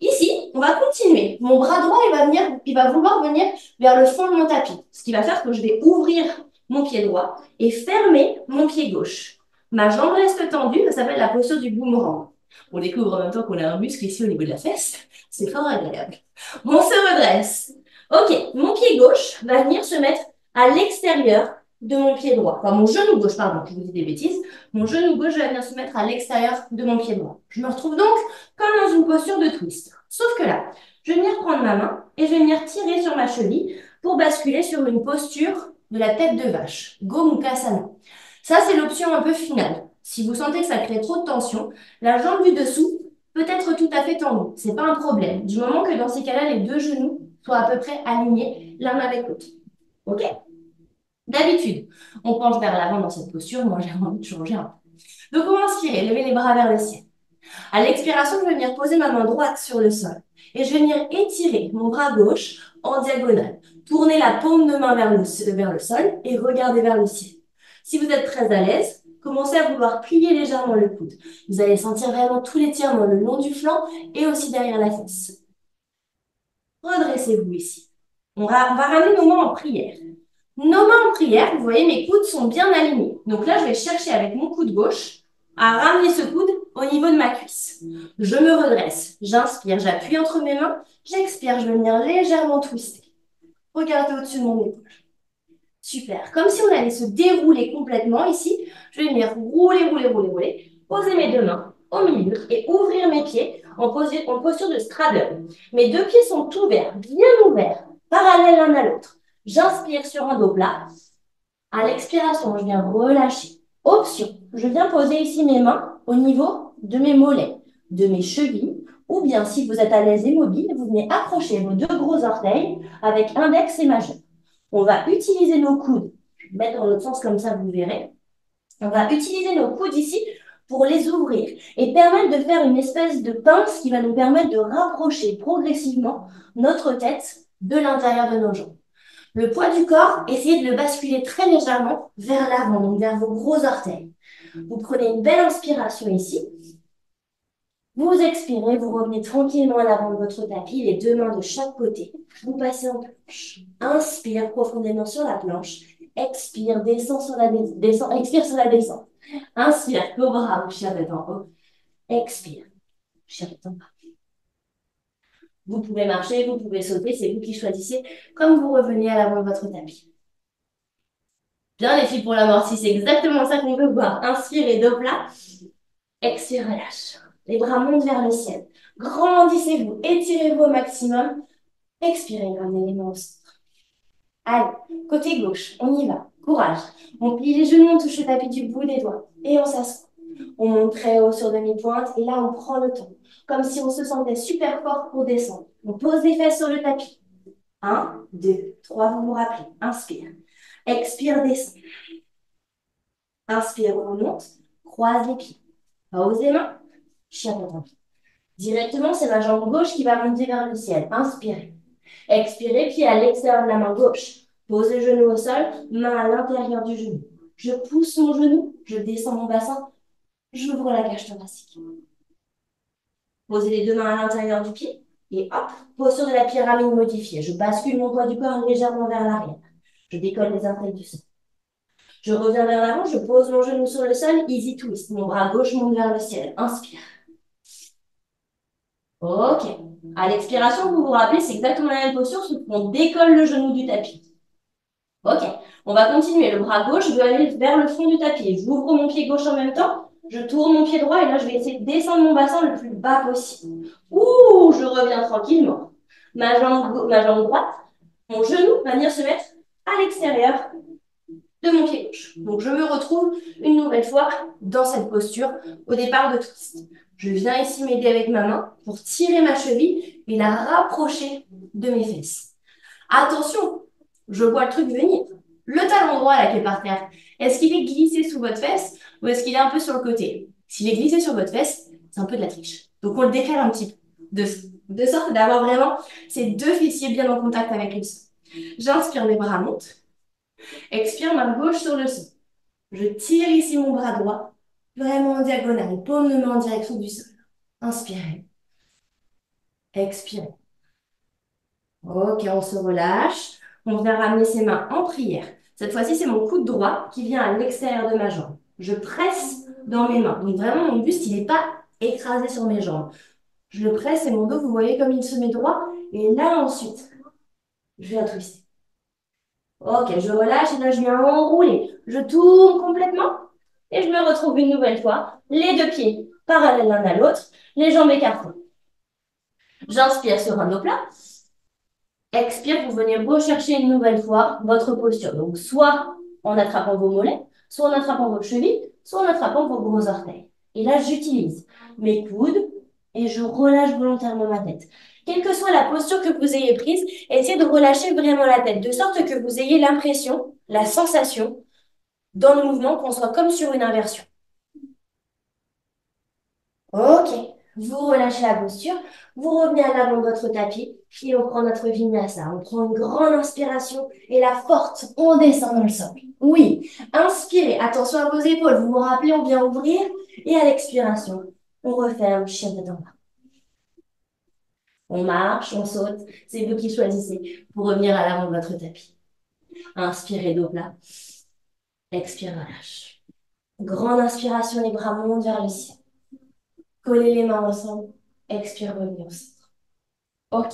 Ici, on va continuer. Mon bras droit, il va, venir, il va vouloir venir vers le fond de mon tapis. Ce qui va faire que je vais ouvrir mon pied droit et fermer mon pied gauche. Ma jambe reste tendue, ça s'appelle la posture du boomerang. On découvre en même temps qu'on a un muscle ici au niveau de la fesse. C'est fort agréable. On se redresse. Ok, mon pied gauche va venir se mettre à l'extérieur de mon pied droit. Enfin, mon genou gauche, pardon, je vous dis des bêtises. Mon genou gauche va venir se mettre à l'extérieur de mon pied droit. Je me retrouve donc comme dans une posture de twist. Sauf que là, je vais venir prendre ma main et je vais venir tirer sur ma cheville pour basculer sur une posture de la tête de vache, Gomukhasana. Ça, c'est l'option un peu finale. Si vous sentez que ça crée trop de tension, la jambe du dessous peut être tout à fait tendue. C'est pas un problème, du moment que dans ces cas-là, les deux genoux soient à peu près alignés l'un avec l'autre. OK? D'habitude, on penche vers l'avant dans cette posture. Moi, j'ai envie de changer un peu. Donc, on va inspirer, lever les bras vers le ciel. À l'expiration, je vais venir poser ma main droite sur le sol. Et je vais venir étirer mon bras gauche en diagonale. Tourner la paume de main vers le, vers le sol et regarder vers le ciel. Si vous êtes très à l'aise, commencez à vouloir plier légèrement le coude. Vous allez sentir vraiment les l'étirement le long du flanc et aussi derrière la fesse. Redressez-vous ici. On va, on va ramener nos mains en prière. Nos mains en prière, vous voyez, mes coudes sont bien alignés. Donc là, je vais chercher avec mon coude gauche à ramener ce coude au niveau de ma cuisse. Je me redresse, j'inspire, j'appuie entre mes mains, j'expire, je vais venir légèrement twister. Regardez au-dessus de mon épaule. Super. Comme si on allait se dérouler complètement ici, je vais venir rouler, rouler, rouler, rouler, poser mes deux mains au milieu et ouvrir mes pieds en, posture de straddle. Mes deux pieds sont ouverts, bien ouverts, parallèles l'un à l'autre. J'inspire sur un dos plat. À l'expiration, je viens relâcher. Option, je viens poser ici mes mains au niveau de mes mollets, de mes chevilles, ou bien si vous êtes à l'aise et mobile, vous venez accrocher vos deux gros orteils avec index et majeur. On va utiliser nos coudes, je vais mettre dans l'autre sens comme ça, vous verrez. On va utiliser nos coudes ici pour les ouvrir et permettre de faire une espèce de pince qui va nous permettre de rapprocher progressivement notre tête de l'intérieur de nos jambes. Le poids du corps, essayez de le basculer très légèrement vers l'avant, donc vers vos gros orteils. Vous prenez une belle inspiration ici. Vous expirez, vous revenez tranquillement à l'avant de votre tapis, les deux mains de chaque côté. Vous passez en planche. Inspire profondément sur la planche. Expire, descend sur la descend, expire sur la descente. Inspire, cobra en haut. Expire, chien en bas. Vous pouvez marcher, vous pouvez sauter, c'est vous qui choisissez comme vous revenez à l'avant de votre tapis. Bien les filles pour l'amorti, c'est exactement ça qu'on veut voir. Inspirez, dos plat. Expire, relâche. Les bras montent vers le ciel. Grandissez-vous, étirez-vous au maximum. Expirez, ramenez les mains au centre. Allez, côté gauche, on y va. Courage. On plie les genoux, on touche le tapis du bout des doigts. Et on s'assoit. On monte très haut sur demi-pointe. Et là, on prend le temps comme si on se sentait super fort pour descendre. On pose les fesses sur le tapis. Un, deux, trois, vous vous rappelez. Inspire. Expire, descend. Inspire, on monte. Croise les pieds. Pose les mains. Chien Directement, c'est ma jambe gauche qui va monter vers le ciel. Inspirez. Expirez, pied à l'extérieur de la main gauche. Pose le genou au sol, main à l'intérieur du genou. Je pousse mon genou, je descends mon bassin, j'ouvre la cage thoracique. Posez les deux mains à l'intérieur du pied. Et hop, posture de la pyramide modifiée. Je bascule mon poids du corps légèrement vers l'arrière. Je décolle les orteils du sol. Je reviens vers l'avant, je pose mon genou sur le sol, easy twist. Mon bras gauche monte vers le ciel. Inspire. Ok. À l'expiration, vous vous rappelez, c'est exactement la même posture, sauf qu'on décolle le genou du tapis. Ok. On va continuer. Le bras gauche veut aller vers le fond du tapis. J'ouvre mon pied gauche en même temps. Je tourne mon pied droit et là, je vais essayer de descendre mon bassin le plus bas possible. Ouh, je reviens tranquillement. Ma jambe, droite, mon genou va venir se mettre à l'extérieur de mon pied gauche. Donc, je me retrouve une nouvelle fois dans cette posture au départ de twist. Je viens ici m'aider avec ma main pour tirer ma cheville et la rapprocher de mes fesses. Attention, je vois le truc venir. Le talon droit là qui est par terre, est-ce qu'il est glissé sous votre fesse ou est-ce qu'il est un peu sur le côté? S'il est glissé sur votre fesse, c'est un peu de la triche. Donc on le décale un petit peu, de, sorte d'avoir vraiment ces deux fessiers bien en contact avec le sol. J'inspire, mes bras montent. Expire, main gauche sur le sol. Je tire ici mon bras droit, vraiment en diagonale, paume de main en direction du sol. Inspirez. Expirez. Ok, on se relâche. On vient ramener ses mains en prière. Cette fois-ci, c'est mon coude droit qui vient à l'extérieur de ma jambe. Je presse dans mes mains. Donc vraiment, mon buste, il n'est pas écrasé sur mes jambes. Je le presse et mon dos, vous voyez comme il se met droit. Et là, ensuite, je viens twister. Ok, je relâche et là, je viens enrouler. Je tourne complètement et je me retrouve une nouvelle fois, les deux pieds parallèles l'un à l'autre, les jambes écartées. J'inspire sur un dos plat. Expire, vous venez rechercher une nouvelle fois votre posture. Donc, soit en attrapant vos mollets, soit en attrapant vos chevilles, soit en attrapant vos gros orteils. Et là, j'utilise mes coudes et je relâche volontairement ma tête. Quelle que soit la posture que vous ayez prise, essayez de relâcher vraiment la tête, de sorte que vous ayez l'impression, la sensation dans le mouvement qu'on soit comme sur une inversion. Ok, vous relâchez la posture, vous revenez à l'avant de votre tapis, et on prend notre vinyasa. On prend une grande inspiration et la forte, on descend dans le sol. Oui, inspirez, attention à vos épaules, vous vous rappelez, on vient ouvrir, et à l'expiration, on referme, chien de bas. On marche, on saute, c'est vous qui choisissez pour revenir à l'avant de votre tapis. Inspirez dos plat. Expire, relâche. Grande inspiration, les bras montent vers le ciel. Collez les mains ensemble. Expire, revenez au centre. Ok.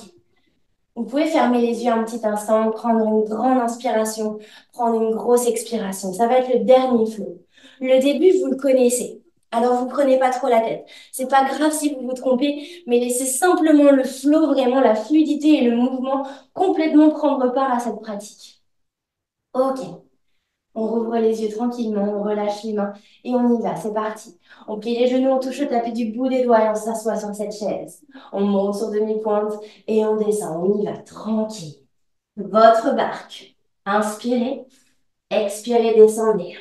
Vous pouvez fermer les yeux un petit instant, prendre une grande inspiration, prendre une grosse expiration. Ça va être le dernier flow. Le début, vous le connaissez. Alors, vous prenez pas trop la tête. C'est pas grave si vous vous trompez, mais laissez simplement le flow, vraiment la fluidité et le mouvement complètement prendre part à cette pratique. Ok. On rouvre les yeux tranquillement, on relâche les mains et on y va, c'est parti. On plie les genoux, on touche le tapis du bout des doigts et on s'assoit sur cette chaise. On monte sur demi-pointe et on descend, on y va tranquille. Votre barque. Inspirez, expirez, descendez.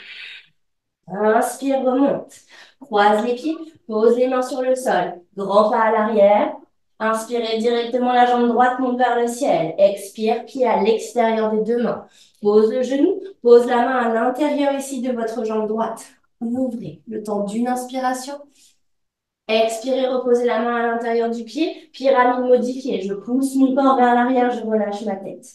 Inspire, remonte. Croise les pieds, pose les mains sur le sol. Grand pas à l'arrière. Inspirez directement la jambe droite, monte vers le ciel. Expire, pied à l'extérieur des deux mains. Pose le genou, pose la main à l'intérieur ici de votre jambe droite. Ouvrez le temps d'une inspiration. Expirez, reposez la main à l'intérieur du pied. Pyramide modifiée. Je pousse mon corps vers l'arrière, je relâche ma tête.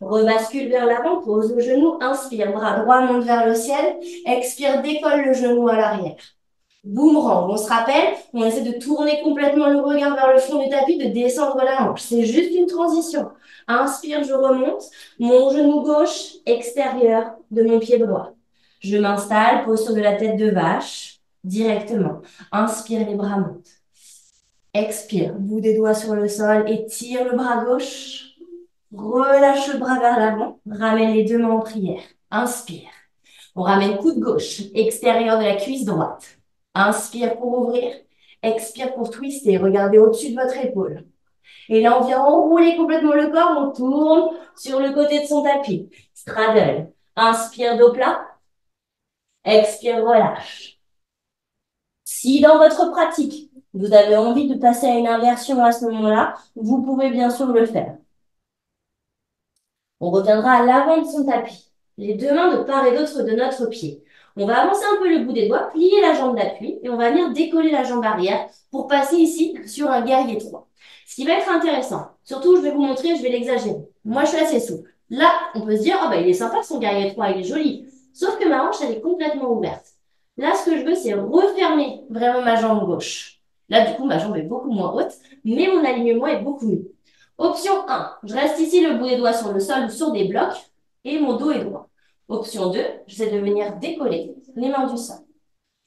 Rebascule vers l'avant, pose le genou, inspire, bras droit monte vers le ciel. Expire, décolle le genou à l'arrière. Boomerang, on se rappelle, on essaie de tourner complètement le regard vers le fond du tapis, de descendre la hanche. C'est juste une transition. Inspire, je remonte. Mon genou gauche extérieur de mon pied droit. Je m'installe, posture de la tête de vache, directement. Inspire, les bras montent. Expire, bout des doigts sur le sol, étire le bras gauche. Relâche le bras vers l'avant, ramène les deux mains en prière. Inspire. On ramène coude gauche, extérieur de la cuisse droite. Inspire pour ouvrir. Expire pour twister. Regardez au-dessus de votre épaule. Et là, on vient enrouler complètement le corps. On tourne sur le côté de son tapis. Straddle. Inspire dos plat. Expire, relâche. Si dans votre pratique, vous avez envie de passer à une inversion à ce moment-là, vous pouvez bien sûr le faire. On reviendra à l'avant de son tapis. Les deux mains de part et d'autre de notre pied. On va avancer un peu le bout des doigts, plier la jambe d'appui et on va venir décoller la jambe arrière pour passer ici sur un guerrier 3. Ce qui va être intéressant, surtout je vais vous montrer, je vais l'exagérer. Moi je suis assez souple. Là, on peut se dire, oh, bah, il est sympa son guerrier 3, il est joli. Sauf que ma hanche, elle est complètement ouverte. Là, ce que je veux, c'est refermer vraiment ma jambe gauche. Là, du coup, ma jambe est beaucoup moins haute, mais mon alignement est beaucoup mieux. Option 1, je reste ici le bout des doigts sur le sol ou sur des blocs et mon dos est droit. Option 2, j'essaie de venir décoller les mains du sol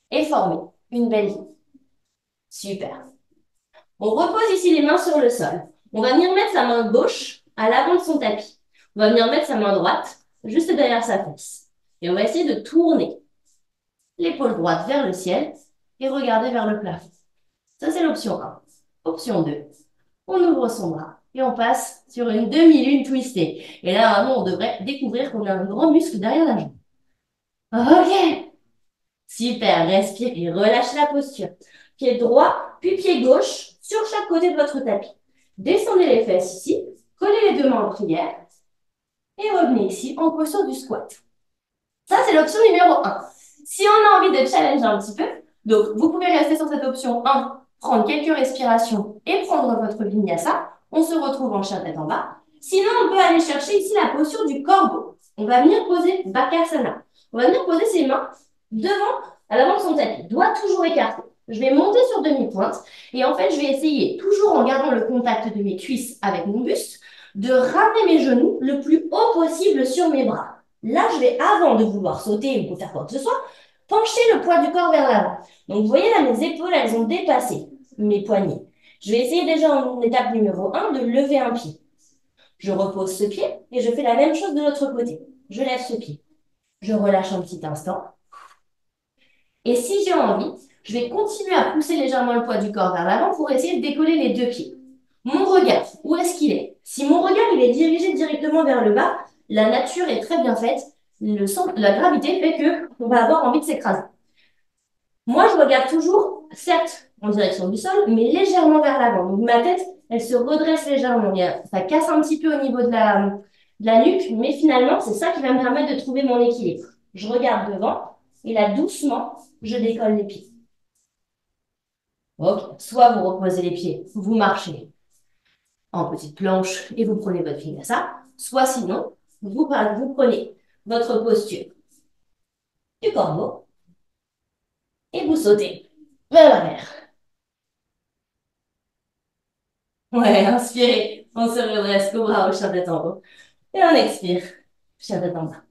et former une belle ligne. Super. On repose ici les mains sur le sol. On va venir mettre sa main gauche à l'avant de son tapis. On va venir mettre sa main droite juste derrière sa fesse. Et on va essayer de tourner l'épaule droite vers le ciel et regarder vers le plafond. Ça, c'est l'option 1. Option 2, on ouvre son bras et on passe sur une demi-lune twistée. Et là, vraiment, on devrait découvrir qu'on a un grand muscle derrière la jambe. Ok. Super, respirez, relâchez la posture. Pied droit, puis pied gauche sur chaque côté de votre tapis. Descendez les fesses ici, collez les deux mains en prière et revenez ici en posture du squat. Ça, c'est l'option numéro 1. Si on a envie de challenger un petit peu, donc vous pouvez rester sur cette option 1, prendre quelques respirations et prendre votre vinyasa. On se retrouve en chien tête en bas. Sinon, on peut aller chercher ici la posture du corbeau. On va venir poser Bakasana. On va venir poser ses mains devant, à l'avant de son tapis. Doigt toujours écarté. Je vais monter sur demi-pointe et en fait, je vais essayer, toujours en gardant le contact de mes cuisses avec mon buste, de ramener mes genoux le plus haut possible sur mes bras. Là, je vais, avant de vouloir sauter ou faire quoi que ce soit, pencher le poids du corps vers l'avant. Donc, vous voyez là, mes épaules, elles ont dépassé mes poignets. Je vais essayer déjà en étape numéro 1 de lever un pied. Je repose ce pied et je fais la même chose de l'autre côté. Je lève ce pied. Je relâche un petit instant. Et si j'ai envie, je vais continuer à pousser légèrement le poids du corps vers l'avant pour essayer de décoller les deux pieds. Mon regard, où est-ce qu'il est? Si mon regard est dirigé directement vers le bas, la nature est très bien faite. La gravité fait que on va avoir envie de s'écraser. Moi, je regarde toujours, certes, en direction du sol, mais légèrement vers l'avant. Donc, ma tête, elle se redresse légèrement. Ça casse un petit peu au niveau de la, de la nuque, mais finalement, c'est ça qui va me permettre de trouver mon équilibre. Je regarde devant, et là, doucement, je décolle les pieds. Ok, soit vous reposez les pieds, vous marchez en petite planche et vous prenez votre vinyasa, soit sinon, vous prenez votre posture du corbeau et vous sautez vers la mer. Ouais, inspirez, on se redresse, cobra au chien tête en haut. Et on expire, chien tête en bas.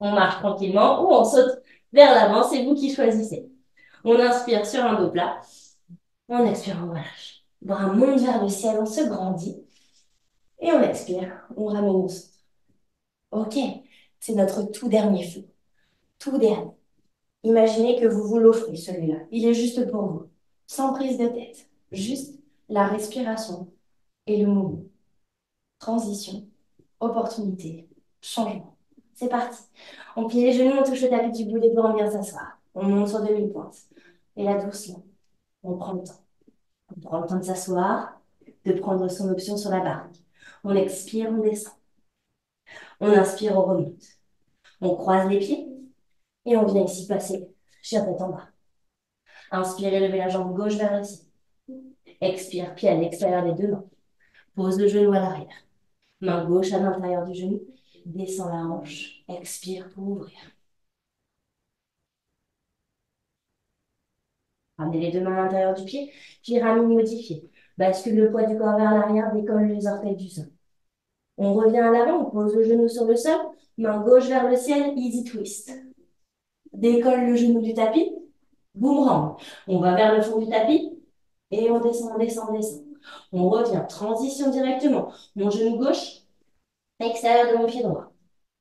On marche tranquillement ou on saute vers l'avant, c'est vous qui choisissez. On inspire sur un dos plat. On expire, on relâche. Bras monte vers le ciel, on se grandit. Et on expire, on ramène au centre. Ok, c'est notre tout dernier feu. Tout dernier. Imaginez que vous vous l'offrez, celui-là. Il est juste pour vous. Sans prise de tête. Juste la respiration et le mouvement. Transition, opportunité, changement. C'est parti. On plie les genoux, on touche le tapis du bout des doigts, on vient s'asseoir. On monte sur demi-pointe. Et là, doucement, on prend le temps. On prend le temps de s'asseoir, de prendre son option sur la barre. On expire, on descend. On inspire, on remonte. On croise les pieds et on vient ici passer chien tête en bas. Inspirez, levez la jambe gauche vers le ciel. Expire, pied à l'extérieur des deux mains. Pose le genou à l'arrière. Main gauche à l'intérieur du genou. Descends la hanche. Expire pour ouvrir. Ramenez les deux mains à l'intérieur du pied. Pyramide modifiée. Bascule le poids du corps vers l'arrière. Décolle les orteils du sol. On revient à l'avant. On pose le genou sur le sol. Main gauche vers le ciel. Easy twist. Décolle le genou du tapis. Boomerang. On va vers le fond du tapis. Et on descend, on descend, on descend. On revient. Transition directement. Mon genou gauche extérieur de mon pied droit.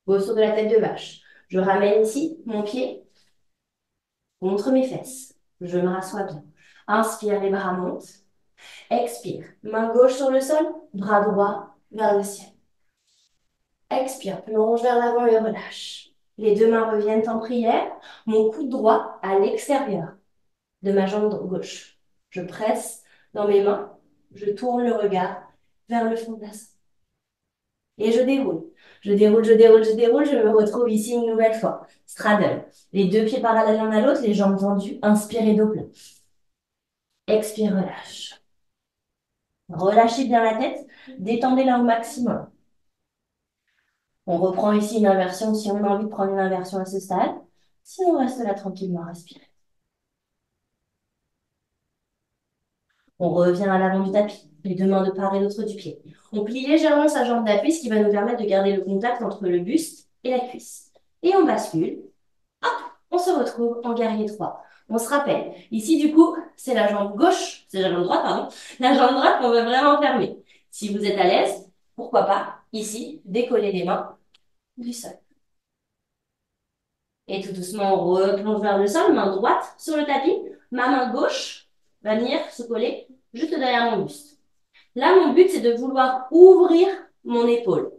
Posture de la tête de vache. Je ramène ici mon pied contre mes fesses. Je me rassois bien. Inspire, les bras montent. Expire, main gauche sur le sol, bras droit vers le ciel. Expire, plonge vers l'avant et relâche. Les deux mains reviennent en prière. Mon coude droit à l'extérieur de ma jambe gauche. Je presse dans mes mains. Je tourne le regard vers le fond de la salle. Et je déroule. Je déroule, je déroule, je déroule. Je me retrouve ici une nouvelle fois. Straddle. Les deux pieds parallèles l'un à l'autre, les jambes tendues. Inspire et dos plein. Expire, relâche. Relâchez bien la tête. Détendez-la au maximum. On reprend ici une inversion si on a envie de prendre une inversion à ce stade. Sinon, on reste là tranquillement, respirer. On revient à l'avant du tapis, les deux mains de part et d'autre du pied. On plie légèrement sa jambe d'appui, ce qui va nous permettre de garder le contact entre le buste et la cuisse. Et on bascule. Hop, on se retrouve en guerrier 3. On se rappelle, ici du coup, c'est la jambe gauche, c'est la jambe droite, pardon, la jambe droite qu'on veut vraiment fermer. Si vous êtes à l'aise, pourquoi pas, ici, décoller les mains du sol. Et tout doucement, on replonge vers le sol, main droite sur le tapis. Ma main gauche va venir se coller juste derrière mon buste. Là, mon but, c'est de vouloir ouvrir mon épaule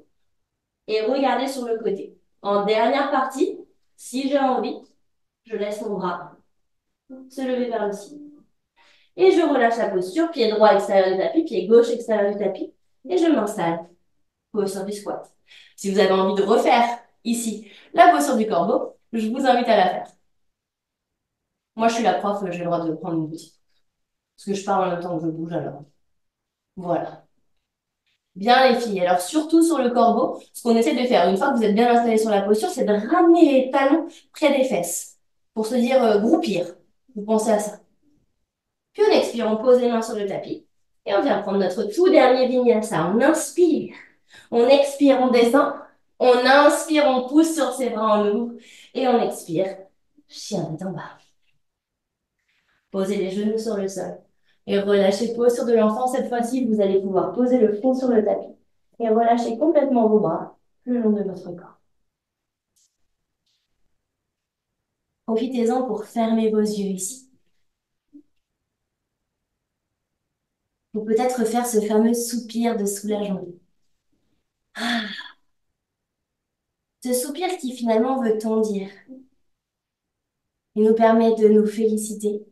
et regarder sur le côté. En dernière partie, si j'ai envie, je laisse mon bras se lever vers le ciel. Et je relâche la posture, pied droit extérieur du tapis, pied gauche extérieur du tapis, et je m'installe. Posture du squat. Si vous avez envie de refaire ici la posture du corbeau, je vous invite à la faire. Moi, je suis la prof, j'ai le droit de prendre une petite. Parce que je parle en même temps que je bouge alors. Voilà. Bien les filles. Alors surtout sur le corbeau, ce qu'on essaie de faire une fois que vous êtes bien installé sur la posture, c'est de ramener les talons près des fesses pour se dire euh, groupir. Vous pensez à ça. Puis on expire, on pose les mains sur le tapis et on vient prendre notre tout dernier vinyasa. On inspire, on expire, on descend, on inspire, on pousse sur ses bras, en ouvre et on expire. Chien tête en bas. Posez les genoux sur le sol. Et relâchez posture de l'enfant. Cette fois-ci, vous allez pouvoir poser le front sur le tapis. Et relâchez complètement vos bras le long de votre corps. Profitez-en pour fermer vos yeux ici. Ou peut-être faire ce fameux soupir de soulagement. Ah. Ce soupir qui finalement veut tant dire. Il nous permet de nous féliciter,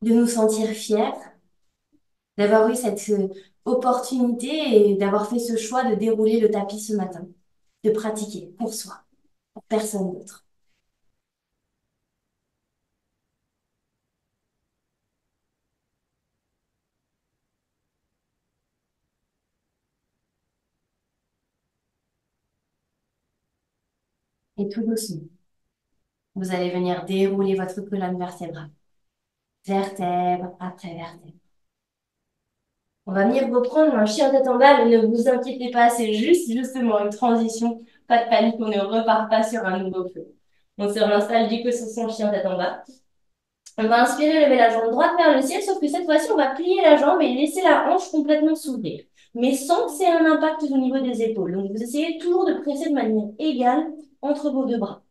de nous sentir fiers d'avoir eu cette euh, opportunité et d'avoir fait ce choix de dérouler le tapis ce matin, de pratiquer pour soi, pour personne d'autre. Et tout doucement, vous allez venir dérouler votre colonne vertébrale vertèbre après vertèbre. On va venir reprendre un chien tête en bas, mais ne vous inquiétez pas, c'est juste justement une transition. Pas de panique, on ne repart pas sur un nouveau feu. On se réinstalle du coup sur son chien tête en bas. On va inspirer, lever la jambe droite vers le ciel, sauf que cette fois-ci, on va plier la jambe et laisser la hanche complètement s'ouvrir, mais sans que c'est un impact au niveau des épaules. Donc, vous essayez toujours de presser de manière égale entre vos deux bras.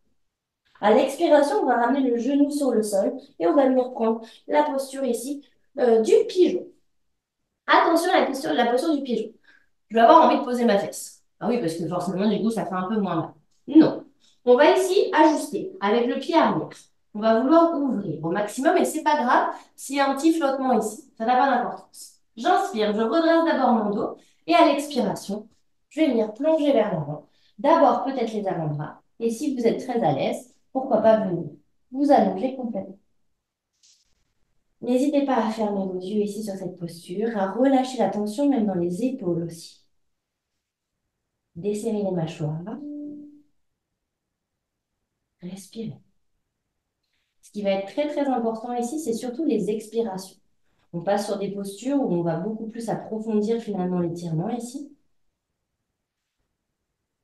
À l'expiration, on va ramener le genou sur le sol et on va venir prendre la posture ici euh, du pigeon. Attention à la posture, la posture du pigeon. Je vais avoir envie de poser ma fesse. Ah oui, parce que forcément, du coup, ça fait un peu moins mal. Non. On va ici ajuster avec le pied arrière. On va vouloir ouvrir au maximum et c'est pas grave s'il y a un petit flottement ici. Ça n'a pas d'importance. J'inspire, je redresse d'abord mon dos et à l'expiration, je vais venir plonger vers l'avant. D'abord peut-être les avant-bras et si vous êtes très à l'aise, pourquoi pas venir vous allonger complètement. N'hésitez pas à fermer vos yeux ici sur cette posture, à relâcher la tension même dans les épaules aussi. Desserrez les mâchoires. Respirez. Ce qui va être très très important ici, c'est surtout les expirations. On passe sur des postures où on va beaucoup plus approfondir finalement l'étirement ici.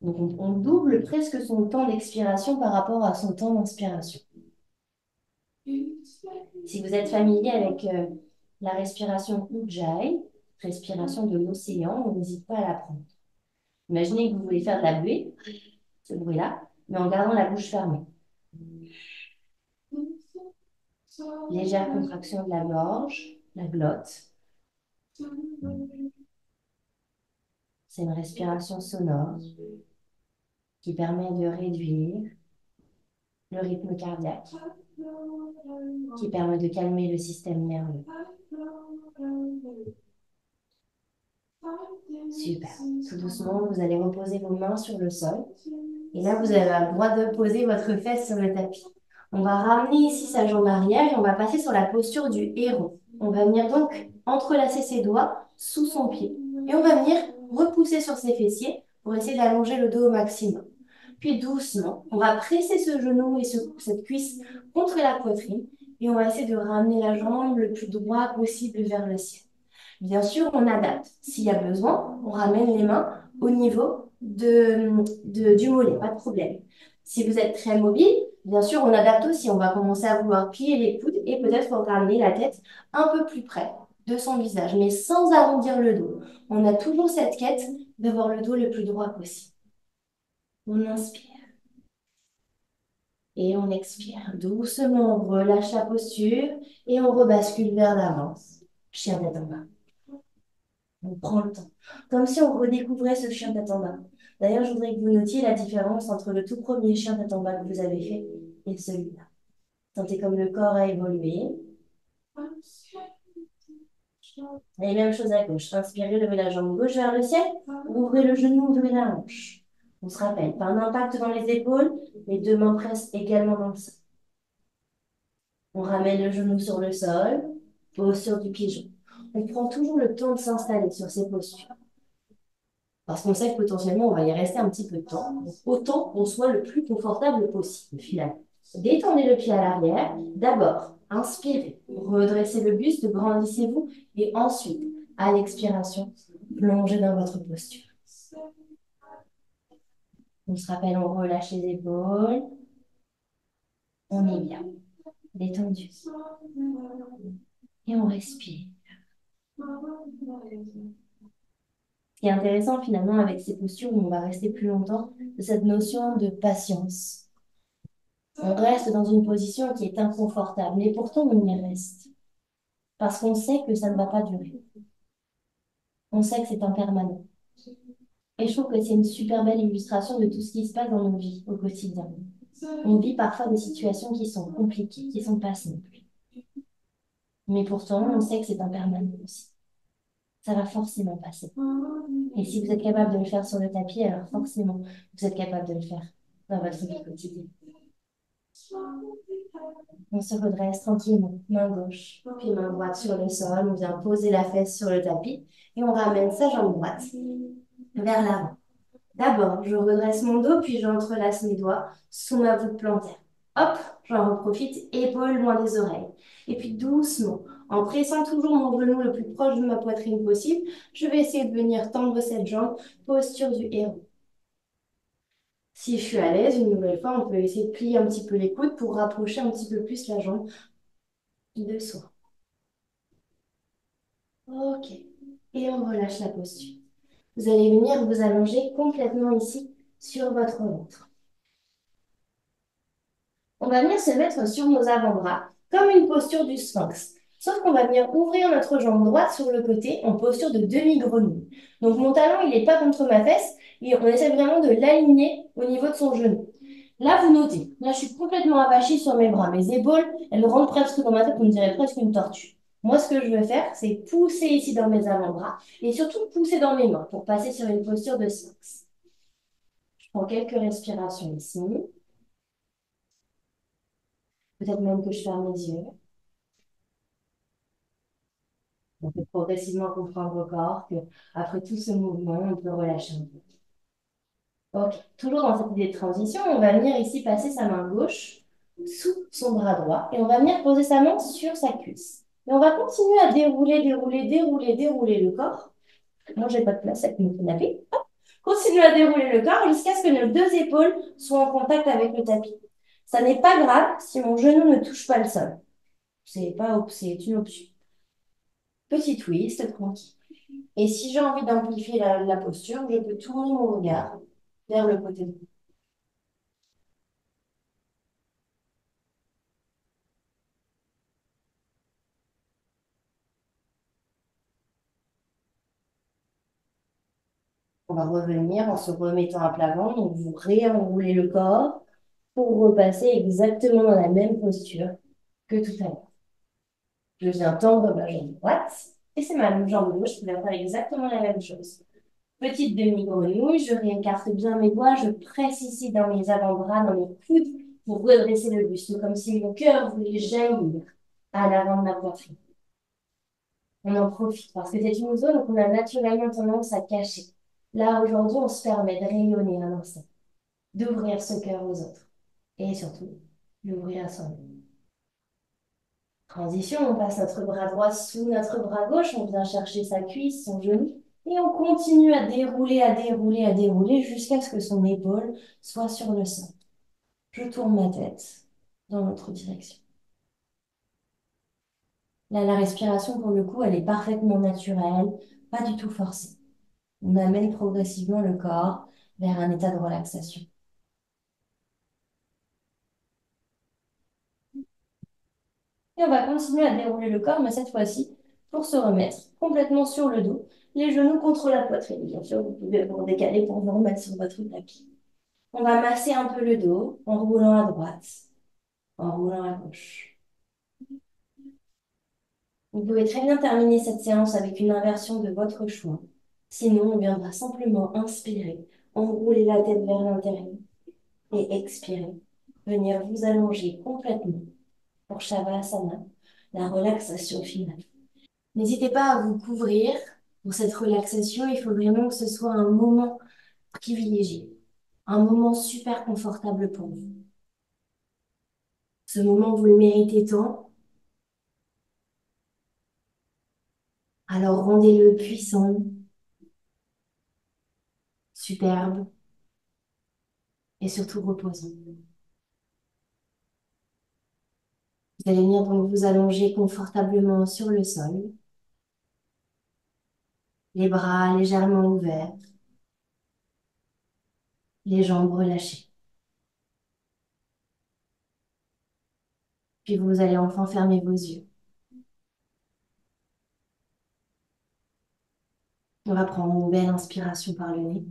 Donc on, double presque son temps d'expiration par rapport à son temps d'inspiration. Si vous êtes familier avec euh, la respiration Ujjayi, respiration de l'océan, n'hésitez pas à la prendre. Imaginez que vous voulez faire de la buée, ce bruit-là, mais en gardant la bouche fermée. Légère contraction de la gorge, la glotte. C'est une respiration sonore qui permet de réduire le rythme cardiaque, qui permet de calmer le système nerveux. Super. Tout doucement, vous allez reposer vos mains sur le sol. Et là, vous avez le droit de poser votre fesse sur le tapis. On va ramener ici sa jambe arrière et on va passer sur la posture du héros. On va venir donc entrelacer ses doigts sous son pied. Et on va venir repousser sur ses fessiers pour essayer d'allonger le dos au maximum. Puis doucement, on va presser ce genou et cette cuisse contre la poitrine et on va essayer de ramener la jambe le plus droit possible vers le ciel. Bien sûr, on adapte. S'il y a besoin, on ramène les mains au niveau de, du mollet, pas de problème. Si vous êtes très mobile, bien sûr, on adapte aussi. On va commencer à vouloir plier les coudes et peut-être ramener la tête un peu plus près de son visage, mais sans arrondir le dos. On a toujours cette quête d'avoir le dos le plus droit possible. On inspire. Et on expire. Doucement, on relâche la posture et on rebascule vers l'avant. Chien tête. On prend le temps. Comme si on redécouvrait ce chien tête. D'ailleurs, je voudrais que vous notiez la différence entre le tout premier chien tête que vous avez fait et celui-là. Sentez comme le corps a évolué. Et même chose à gauche. Inspirez, levez la jambe gauche vers le ciel. Ouvrez le genou, ouvrez la hanche. On se rappelle, pas un impact dans les épaules, les deux mains pressent également dans le sol. On ramène le genou sur le sol, posture du pigeon. On prend toujours le temps de s'installer sur ces postures. Parce qu'on sait que potentiellement, on va y rester un petit peu de temps. autant qu'on soit le plus confortable possible, finalement. Détendez le pied à l'arrière. D'abord, inspirez, redressez le buste, grandissez-vous. Et ensuite, à l'expiration, plongez dans votre posture. On se rappelle, on relâche les épaules. On est bien. Détendu. Et on respire. Ce qui est intéressant finalement avec ces postures où on va rester plus longtemps, c'est cette notion de patience. On reste dans une position qui est inconfortable, mais pourtant on y reste. Parce qu'on sait que ça ne va pas durer. On sait que c'est impermanent. Et je trouve que c'est une super belle illustration de tout ce qui se passe dans nos vies au quotidien. On vit parfois des situations qui sont compliquées, qui sont pas simples. Mais pourtant, on sait que c'est impermanent aussi. Ça va forcément passer. Et si vous êtes capable de le faire sur le tapis, alors forcément, vous êtes capable de le faire dans votre vie quotidienne. On se redresse tranquillement, main gauche, puis main droite sur le sol. On vient poser la fesse sur le tapis et on ramène sa jambe droite vers l'avant. D'abord, je redresse mon dos, puis j'entrelace mes doigts sous ma voûte plantaire. Hop, j'en profite, épaule loin des oreilles. Et puis doucement, en pressant toujours mon genou le plus proche de ma poitrine possible, je vais essayer de venir tendre cette jambe, posture du héros. Si je suis à l'aise, une nouvelle fois, on peut essayer de plier un petit peu les coudes pour rapprocher un petit peu plus la jambe de soi. Ok. Et on relâche la posture. Vous allez venir vous allonger complètement ici sur votre ventre. On va venir se mettre sur nos avant-bras comme une posture du sphinx. Sauf qu'on va venir ouvrir notre jambe droite sur le côté en posture de demi-grenouille. Donc mon talon, il n'est pas contre ma fesse et on essaie vraiment de l'aligner au niveau de son genou. Là, vous notez, là, je suis complètement avachie sur mes bras. Mes épaules, elles rentrent presque dans ma tête, on dirait presque une tortue. Moi, ce que je veux faire, c'est pousser ici dans mes avant-bras et surtout pousser dans mes mains pour passer sur une posture de sphinx. Je prends quelques respirations ici. Peut-être même que je ferme les yeux. On peut progressivement comprendre au corps qu'après tout ce mouvement, on peut relâcher un peu. Ok, toujours dans cette idée de transition, on va venir ici passer sa main gauche sous son bras droit et on va venir poser sa main sur sa cuisse. Et on va continuer à dérouler, dérouler, dérouler, dérouler le corps. Moi, j'ai pas de place avec mon canapé. Continuez à dérouler le corps jusqu'à ce que nos deux épaules soient en contact avec le tapis. Ça n'est pas grave si mon genou ne touche pas le sol. C'est pas, c'est une option. Petit twist, tranquille. Et si j'ai envie d'amplifier la, posture, je peux tourner mon regard vers le côté de On va revenir en se remettant à plat ventre. Donc, vous réenroulez le corps pour repasser exactement dans la même posture que tout à l'heure. Je viens tendre ma jambe droite et c'est ma jambe gauche qui va faire exactement la même chose. Petite demi-grenouille, je réécarte bien mes doigts, je presse ici dans mes avant-bras, dans mes coudes pour redresser le buste, comme si mon cœur voulait jaillir à l'avant de ma poitrine. On en profite parce que c'est une zone qu'on a naturellement tendance à cacher. Là, aujourd'hui, on se permet de rayonner un instant, d'ouvrir ce cœur aux autres et surtout d'ouvrir à soi-même. Transition, on passe notre bras droit sous notre bras gauche, on vient chercher sa cuisse, son genou, et on continue à dérouler, à dérouler, à dérouler jusqu'à ce que son épaule soit sur le sol. Je tourne ma tête dans l'autre direction. Là, la respiration, pour le coup, elle est parfaitement naturelle, pas du tout forcée on amène progressivement le corps vers un état de relaxation. Et on va continuer à dérouler le corps, mais cette fois-ci, pour se remettre complètement sur le dos, les genoux contre la poitrine. Bien sûr, vous pouvez vous décaler pour vous remettre sur votre tapis. On va masser un peu le dos en roulant à droite, en roulant à gauche. Vous pouvez très bien terminer cette séance avec une inversion de votre choix. Sinon, on viendra simplement inspirer, enrouler la tête vers l'intérieur et expirer. Venir vous allonger complètement pour Shavasana, la relaxation finale. N'hésitez pas à vous couvrir pour cette relaxation. Il faut vraiment que ce soit un moment privilégié, un moment super confortable pour vous. Ce moment, vous le méritez tant. Alors rendez-le puissant, superbe et surtout reposant. Vous allez venir donc vous allonger confortablement sur le sol, les bras légèrement ouverts, les jambes relâchées. Puis vous allez enfin fermer vos yeux. On va prendre une belle inspiration par le nez.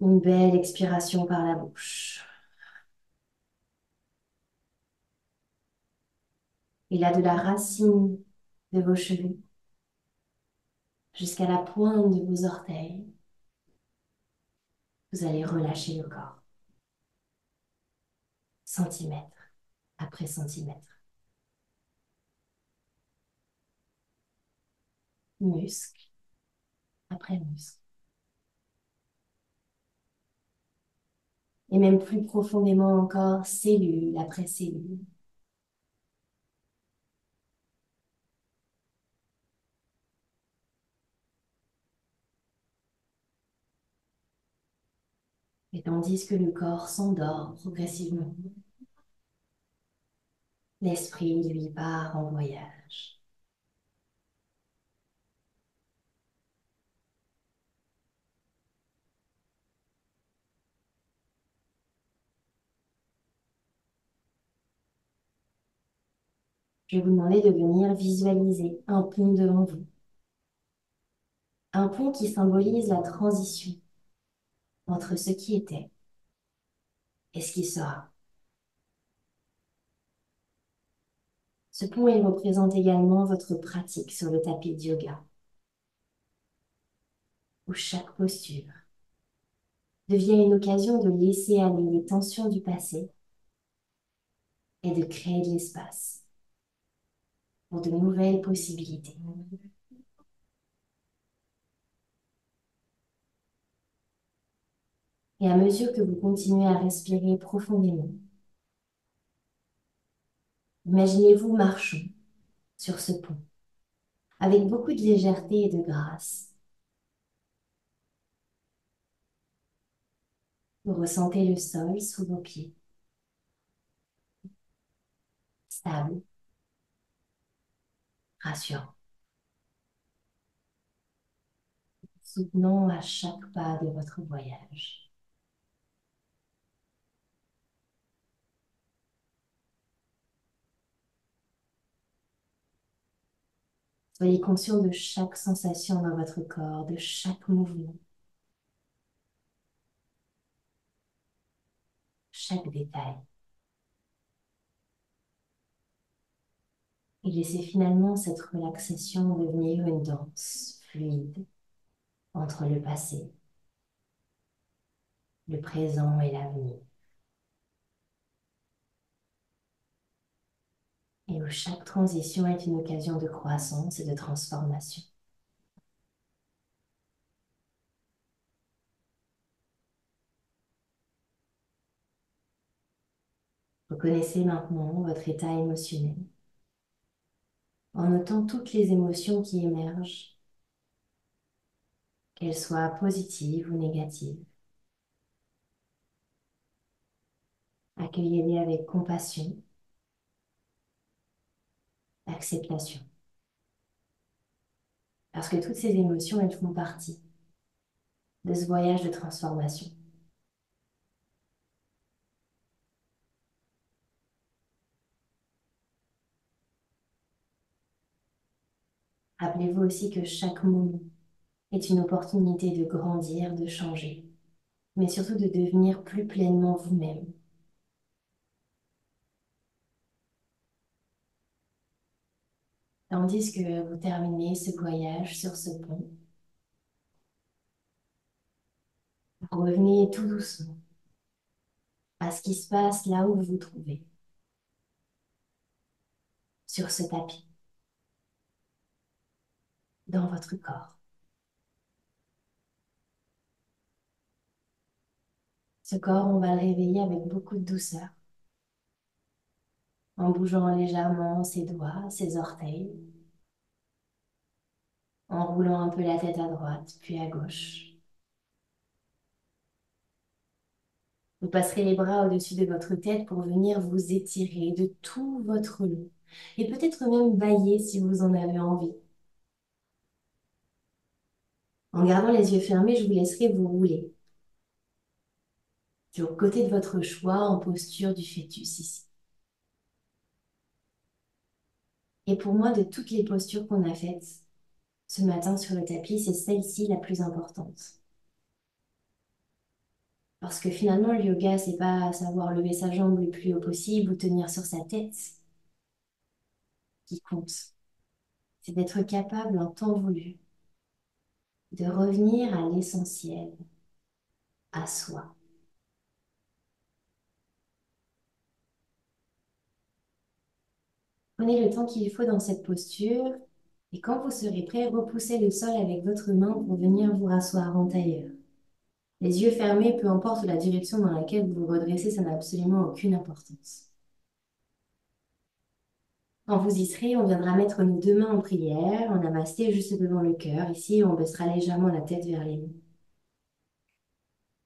Une belle expiration par la bouche. Et là, de la racine de vos cheveux jusqu'à la pointe de vos orteils, vous allez relâcher le corps. Centimètre après centimètre. Muscle après muscle. Et même plus profondément encore, cellule après cellule. Et tandis que le corps s'endort progressivement, l'esprit lui part en voyage. Je vais vous demander de venir visualiser un pont devant vous. Un pont qui symbolise la transition entre ce qui était et ce qui sera. Ce pont, il représente également votre pratique sur le tapis de yoga, où chaque posture devient une occasion de laisser aller les tensions du passé et de créer de l'espace de nouvelles possibilités. Et à mesure que vous continuez à respirer profondément, imaginez-vous marchant sur ce pont avec beaucoup de légèreté et de grâce. Vous ressentez le sol sous vos pieds, stable, rassurant, soutenant à chaque pas de votre voyage. Soyez conscient de chaque sensation dans votre corps, de chaque mouvement, chaque détail. Et laissez finalement cette relaxation devenir une danse fluide entre le passé, le présent et l'avenir. et où chaque transition est une occasion de croissance et de transformation. Reconnaissez maintenant votre état émotionnel en notant toutes les émotions qui émergent, qu'elles soient positives ou négatives. Accueillez-les avec compassion acceptation. Parce que toutes ces émotions, elles font partie de ce voyage de transformation. Rappelez-vous aussi que chaque moment est une opportunité de grandir, de changer, mais surtout de devenir plus pleinement vous-même. Tandis que vous terminez ce voyage sur ce pont, revenez tout doucement à ce qui se passe là où vous vous trouvez, sur ce tapis, dans votre corps. Ce corps, on va le réveiller avec beaucoup de douceur, en bougeant légèrement ses doigts, ses orteils, en roulant un peu la tête à droite, puis à gauche. Vous passerez les bras au-dessus de votre tête pour venir vous étirer de tout votre long. Et peut-être même bailler si vous en avez envie. En gardant les yeux fermés, je vous laisserai vous rouler. Du côté de votre choix, en posture du fœtus ici. Et pour moi, de toutes les postures qu'on a faites ce matin sur le tapis, c'est celle-ci la plus importante. Parce que finalement, le yoga, c'est pas savoir lever sa jambe le plus haut possible ou tenir sur sa tête qui compte. C'est d'être capable en temps voulu de revenir à l'essentiel, à soi. Prenez le temps qu'il faut dans cette posture et quand vous serez prêt, repoussez le sol avec votre main pour venir vous rasseoir en tailleur. Les yeux fermés, peu importe la direction dans laquelle vous vous redressez, ça n'a absolument aucune importance. Quand vous y serez, on viendra mettre nos deux mains en prière, en namasté juste devant le cœur. Ici, on baissera légèrement la tête vers les mains.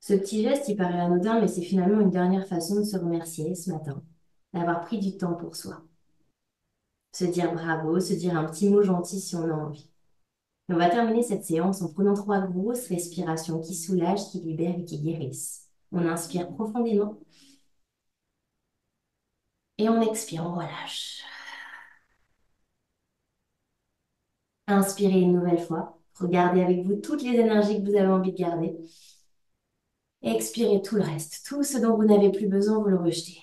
Ce petit geste, il paraît anodin, mais c'est finalement une dernière façon de se remercier ce matin, d'avoir pris du temps pour soi. Se dire bravo, se dire un petit mot gentil si on a envie. on va terminer cette séance en prenant trois grosses respirations qui soulagent, qui libèrent et qui guérissent. On inspire profondément. Et on expire, on relâche. Inspirez une nouvelle fois. Regardez avec vous toutes les énergies que vous avez envie de garder. expirez tout le reste. Tout ce dont vous n'avez plus besoin, vous le rejetez.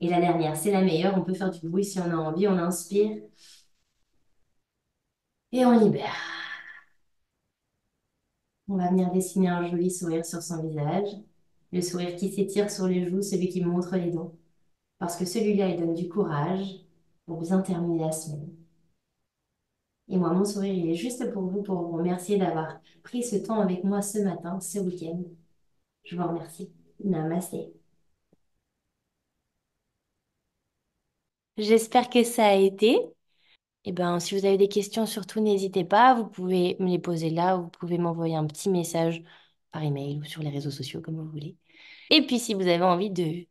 Et la dernière, c'est la meilleure. On peut faire du bruit si on a envie. On inspire. Et on libère. On va venir dessiner un joli sourire sur son visage. Le sourire qui s'étire sur les joues, celui qui montre les dents. Parce que celui-là, il donne du courage pour bien terminer la semaine. Et moi, mon sourire, il est juste pour vous, pour vous remercier d'avoir pris ce temps avec moi ce matin, ce week-end. Je vous remercie. Namaste. J'espère que ça a été. Eh ben, si vous avez des questions, surtout n'hésitez pas. Vous pouvez me les poser là, vous pouvez m'envoyer un petit message par email ou sur les réseaux sociaux, comme vous voulez. Et puis, si vous avez envie de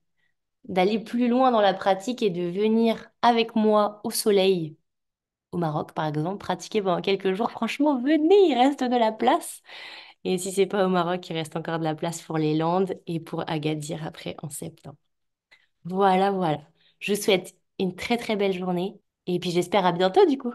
d'aller plus loin dans la pratique et de venir avec moi au soleil, au Maroc par exemple, pratiquer pendant quelques jours, *laughs* franchement, venez, il reste de la place. Et si c'est pas au Maroc, il reste encore de la place pour les Landes et pour Agadir après en septembre. Voilà, voilà. Je vous souhaite une très très belle journée et puis j'espère à bientôt du coup.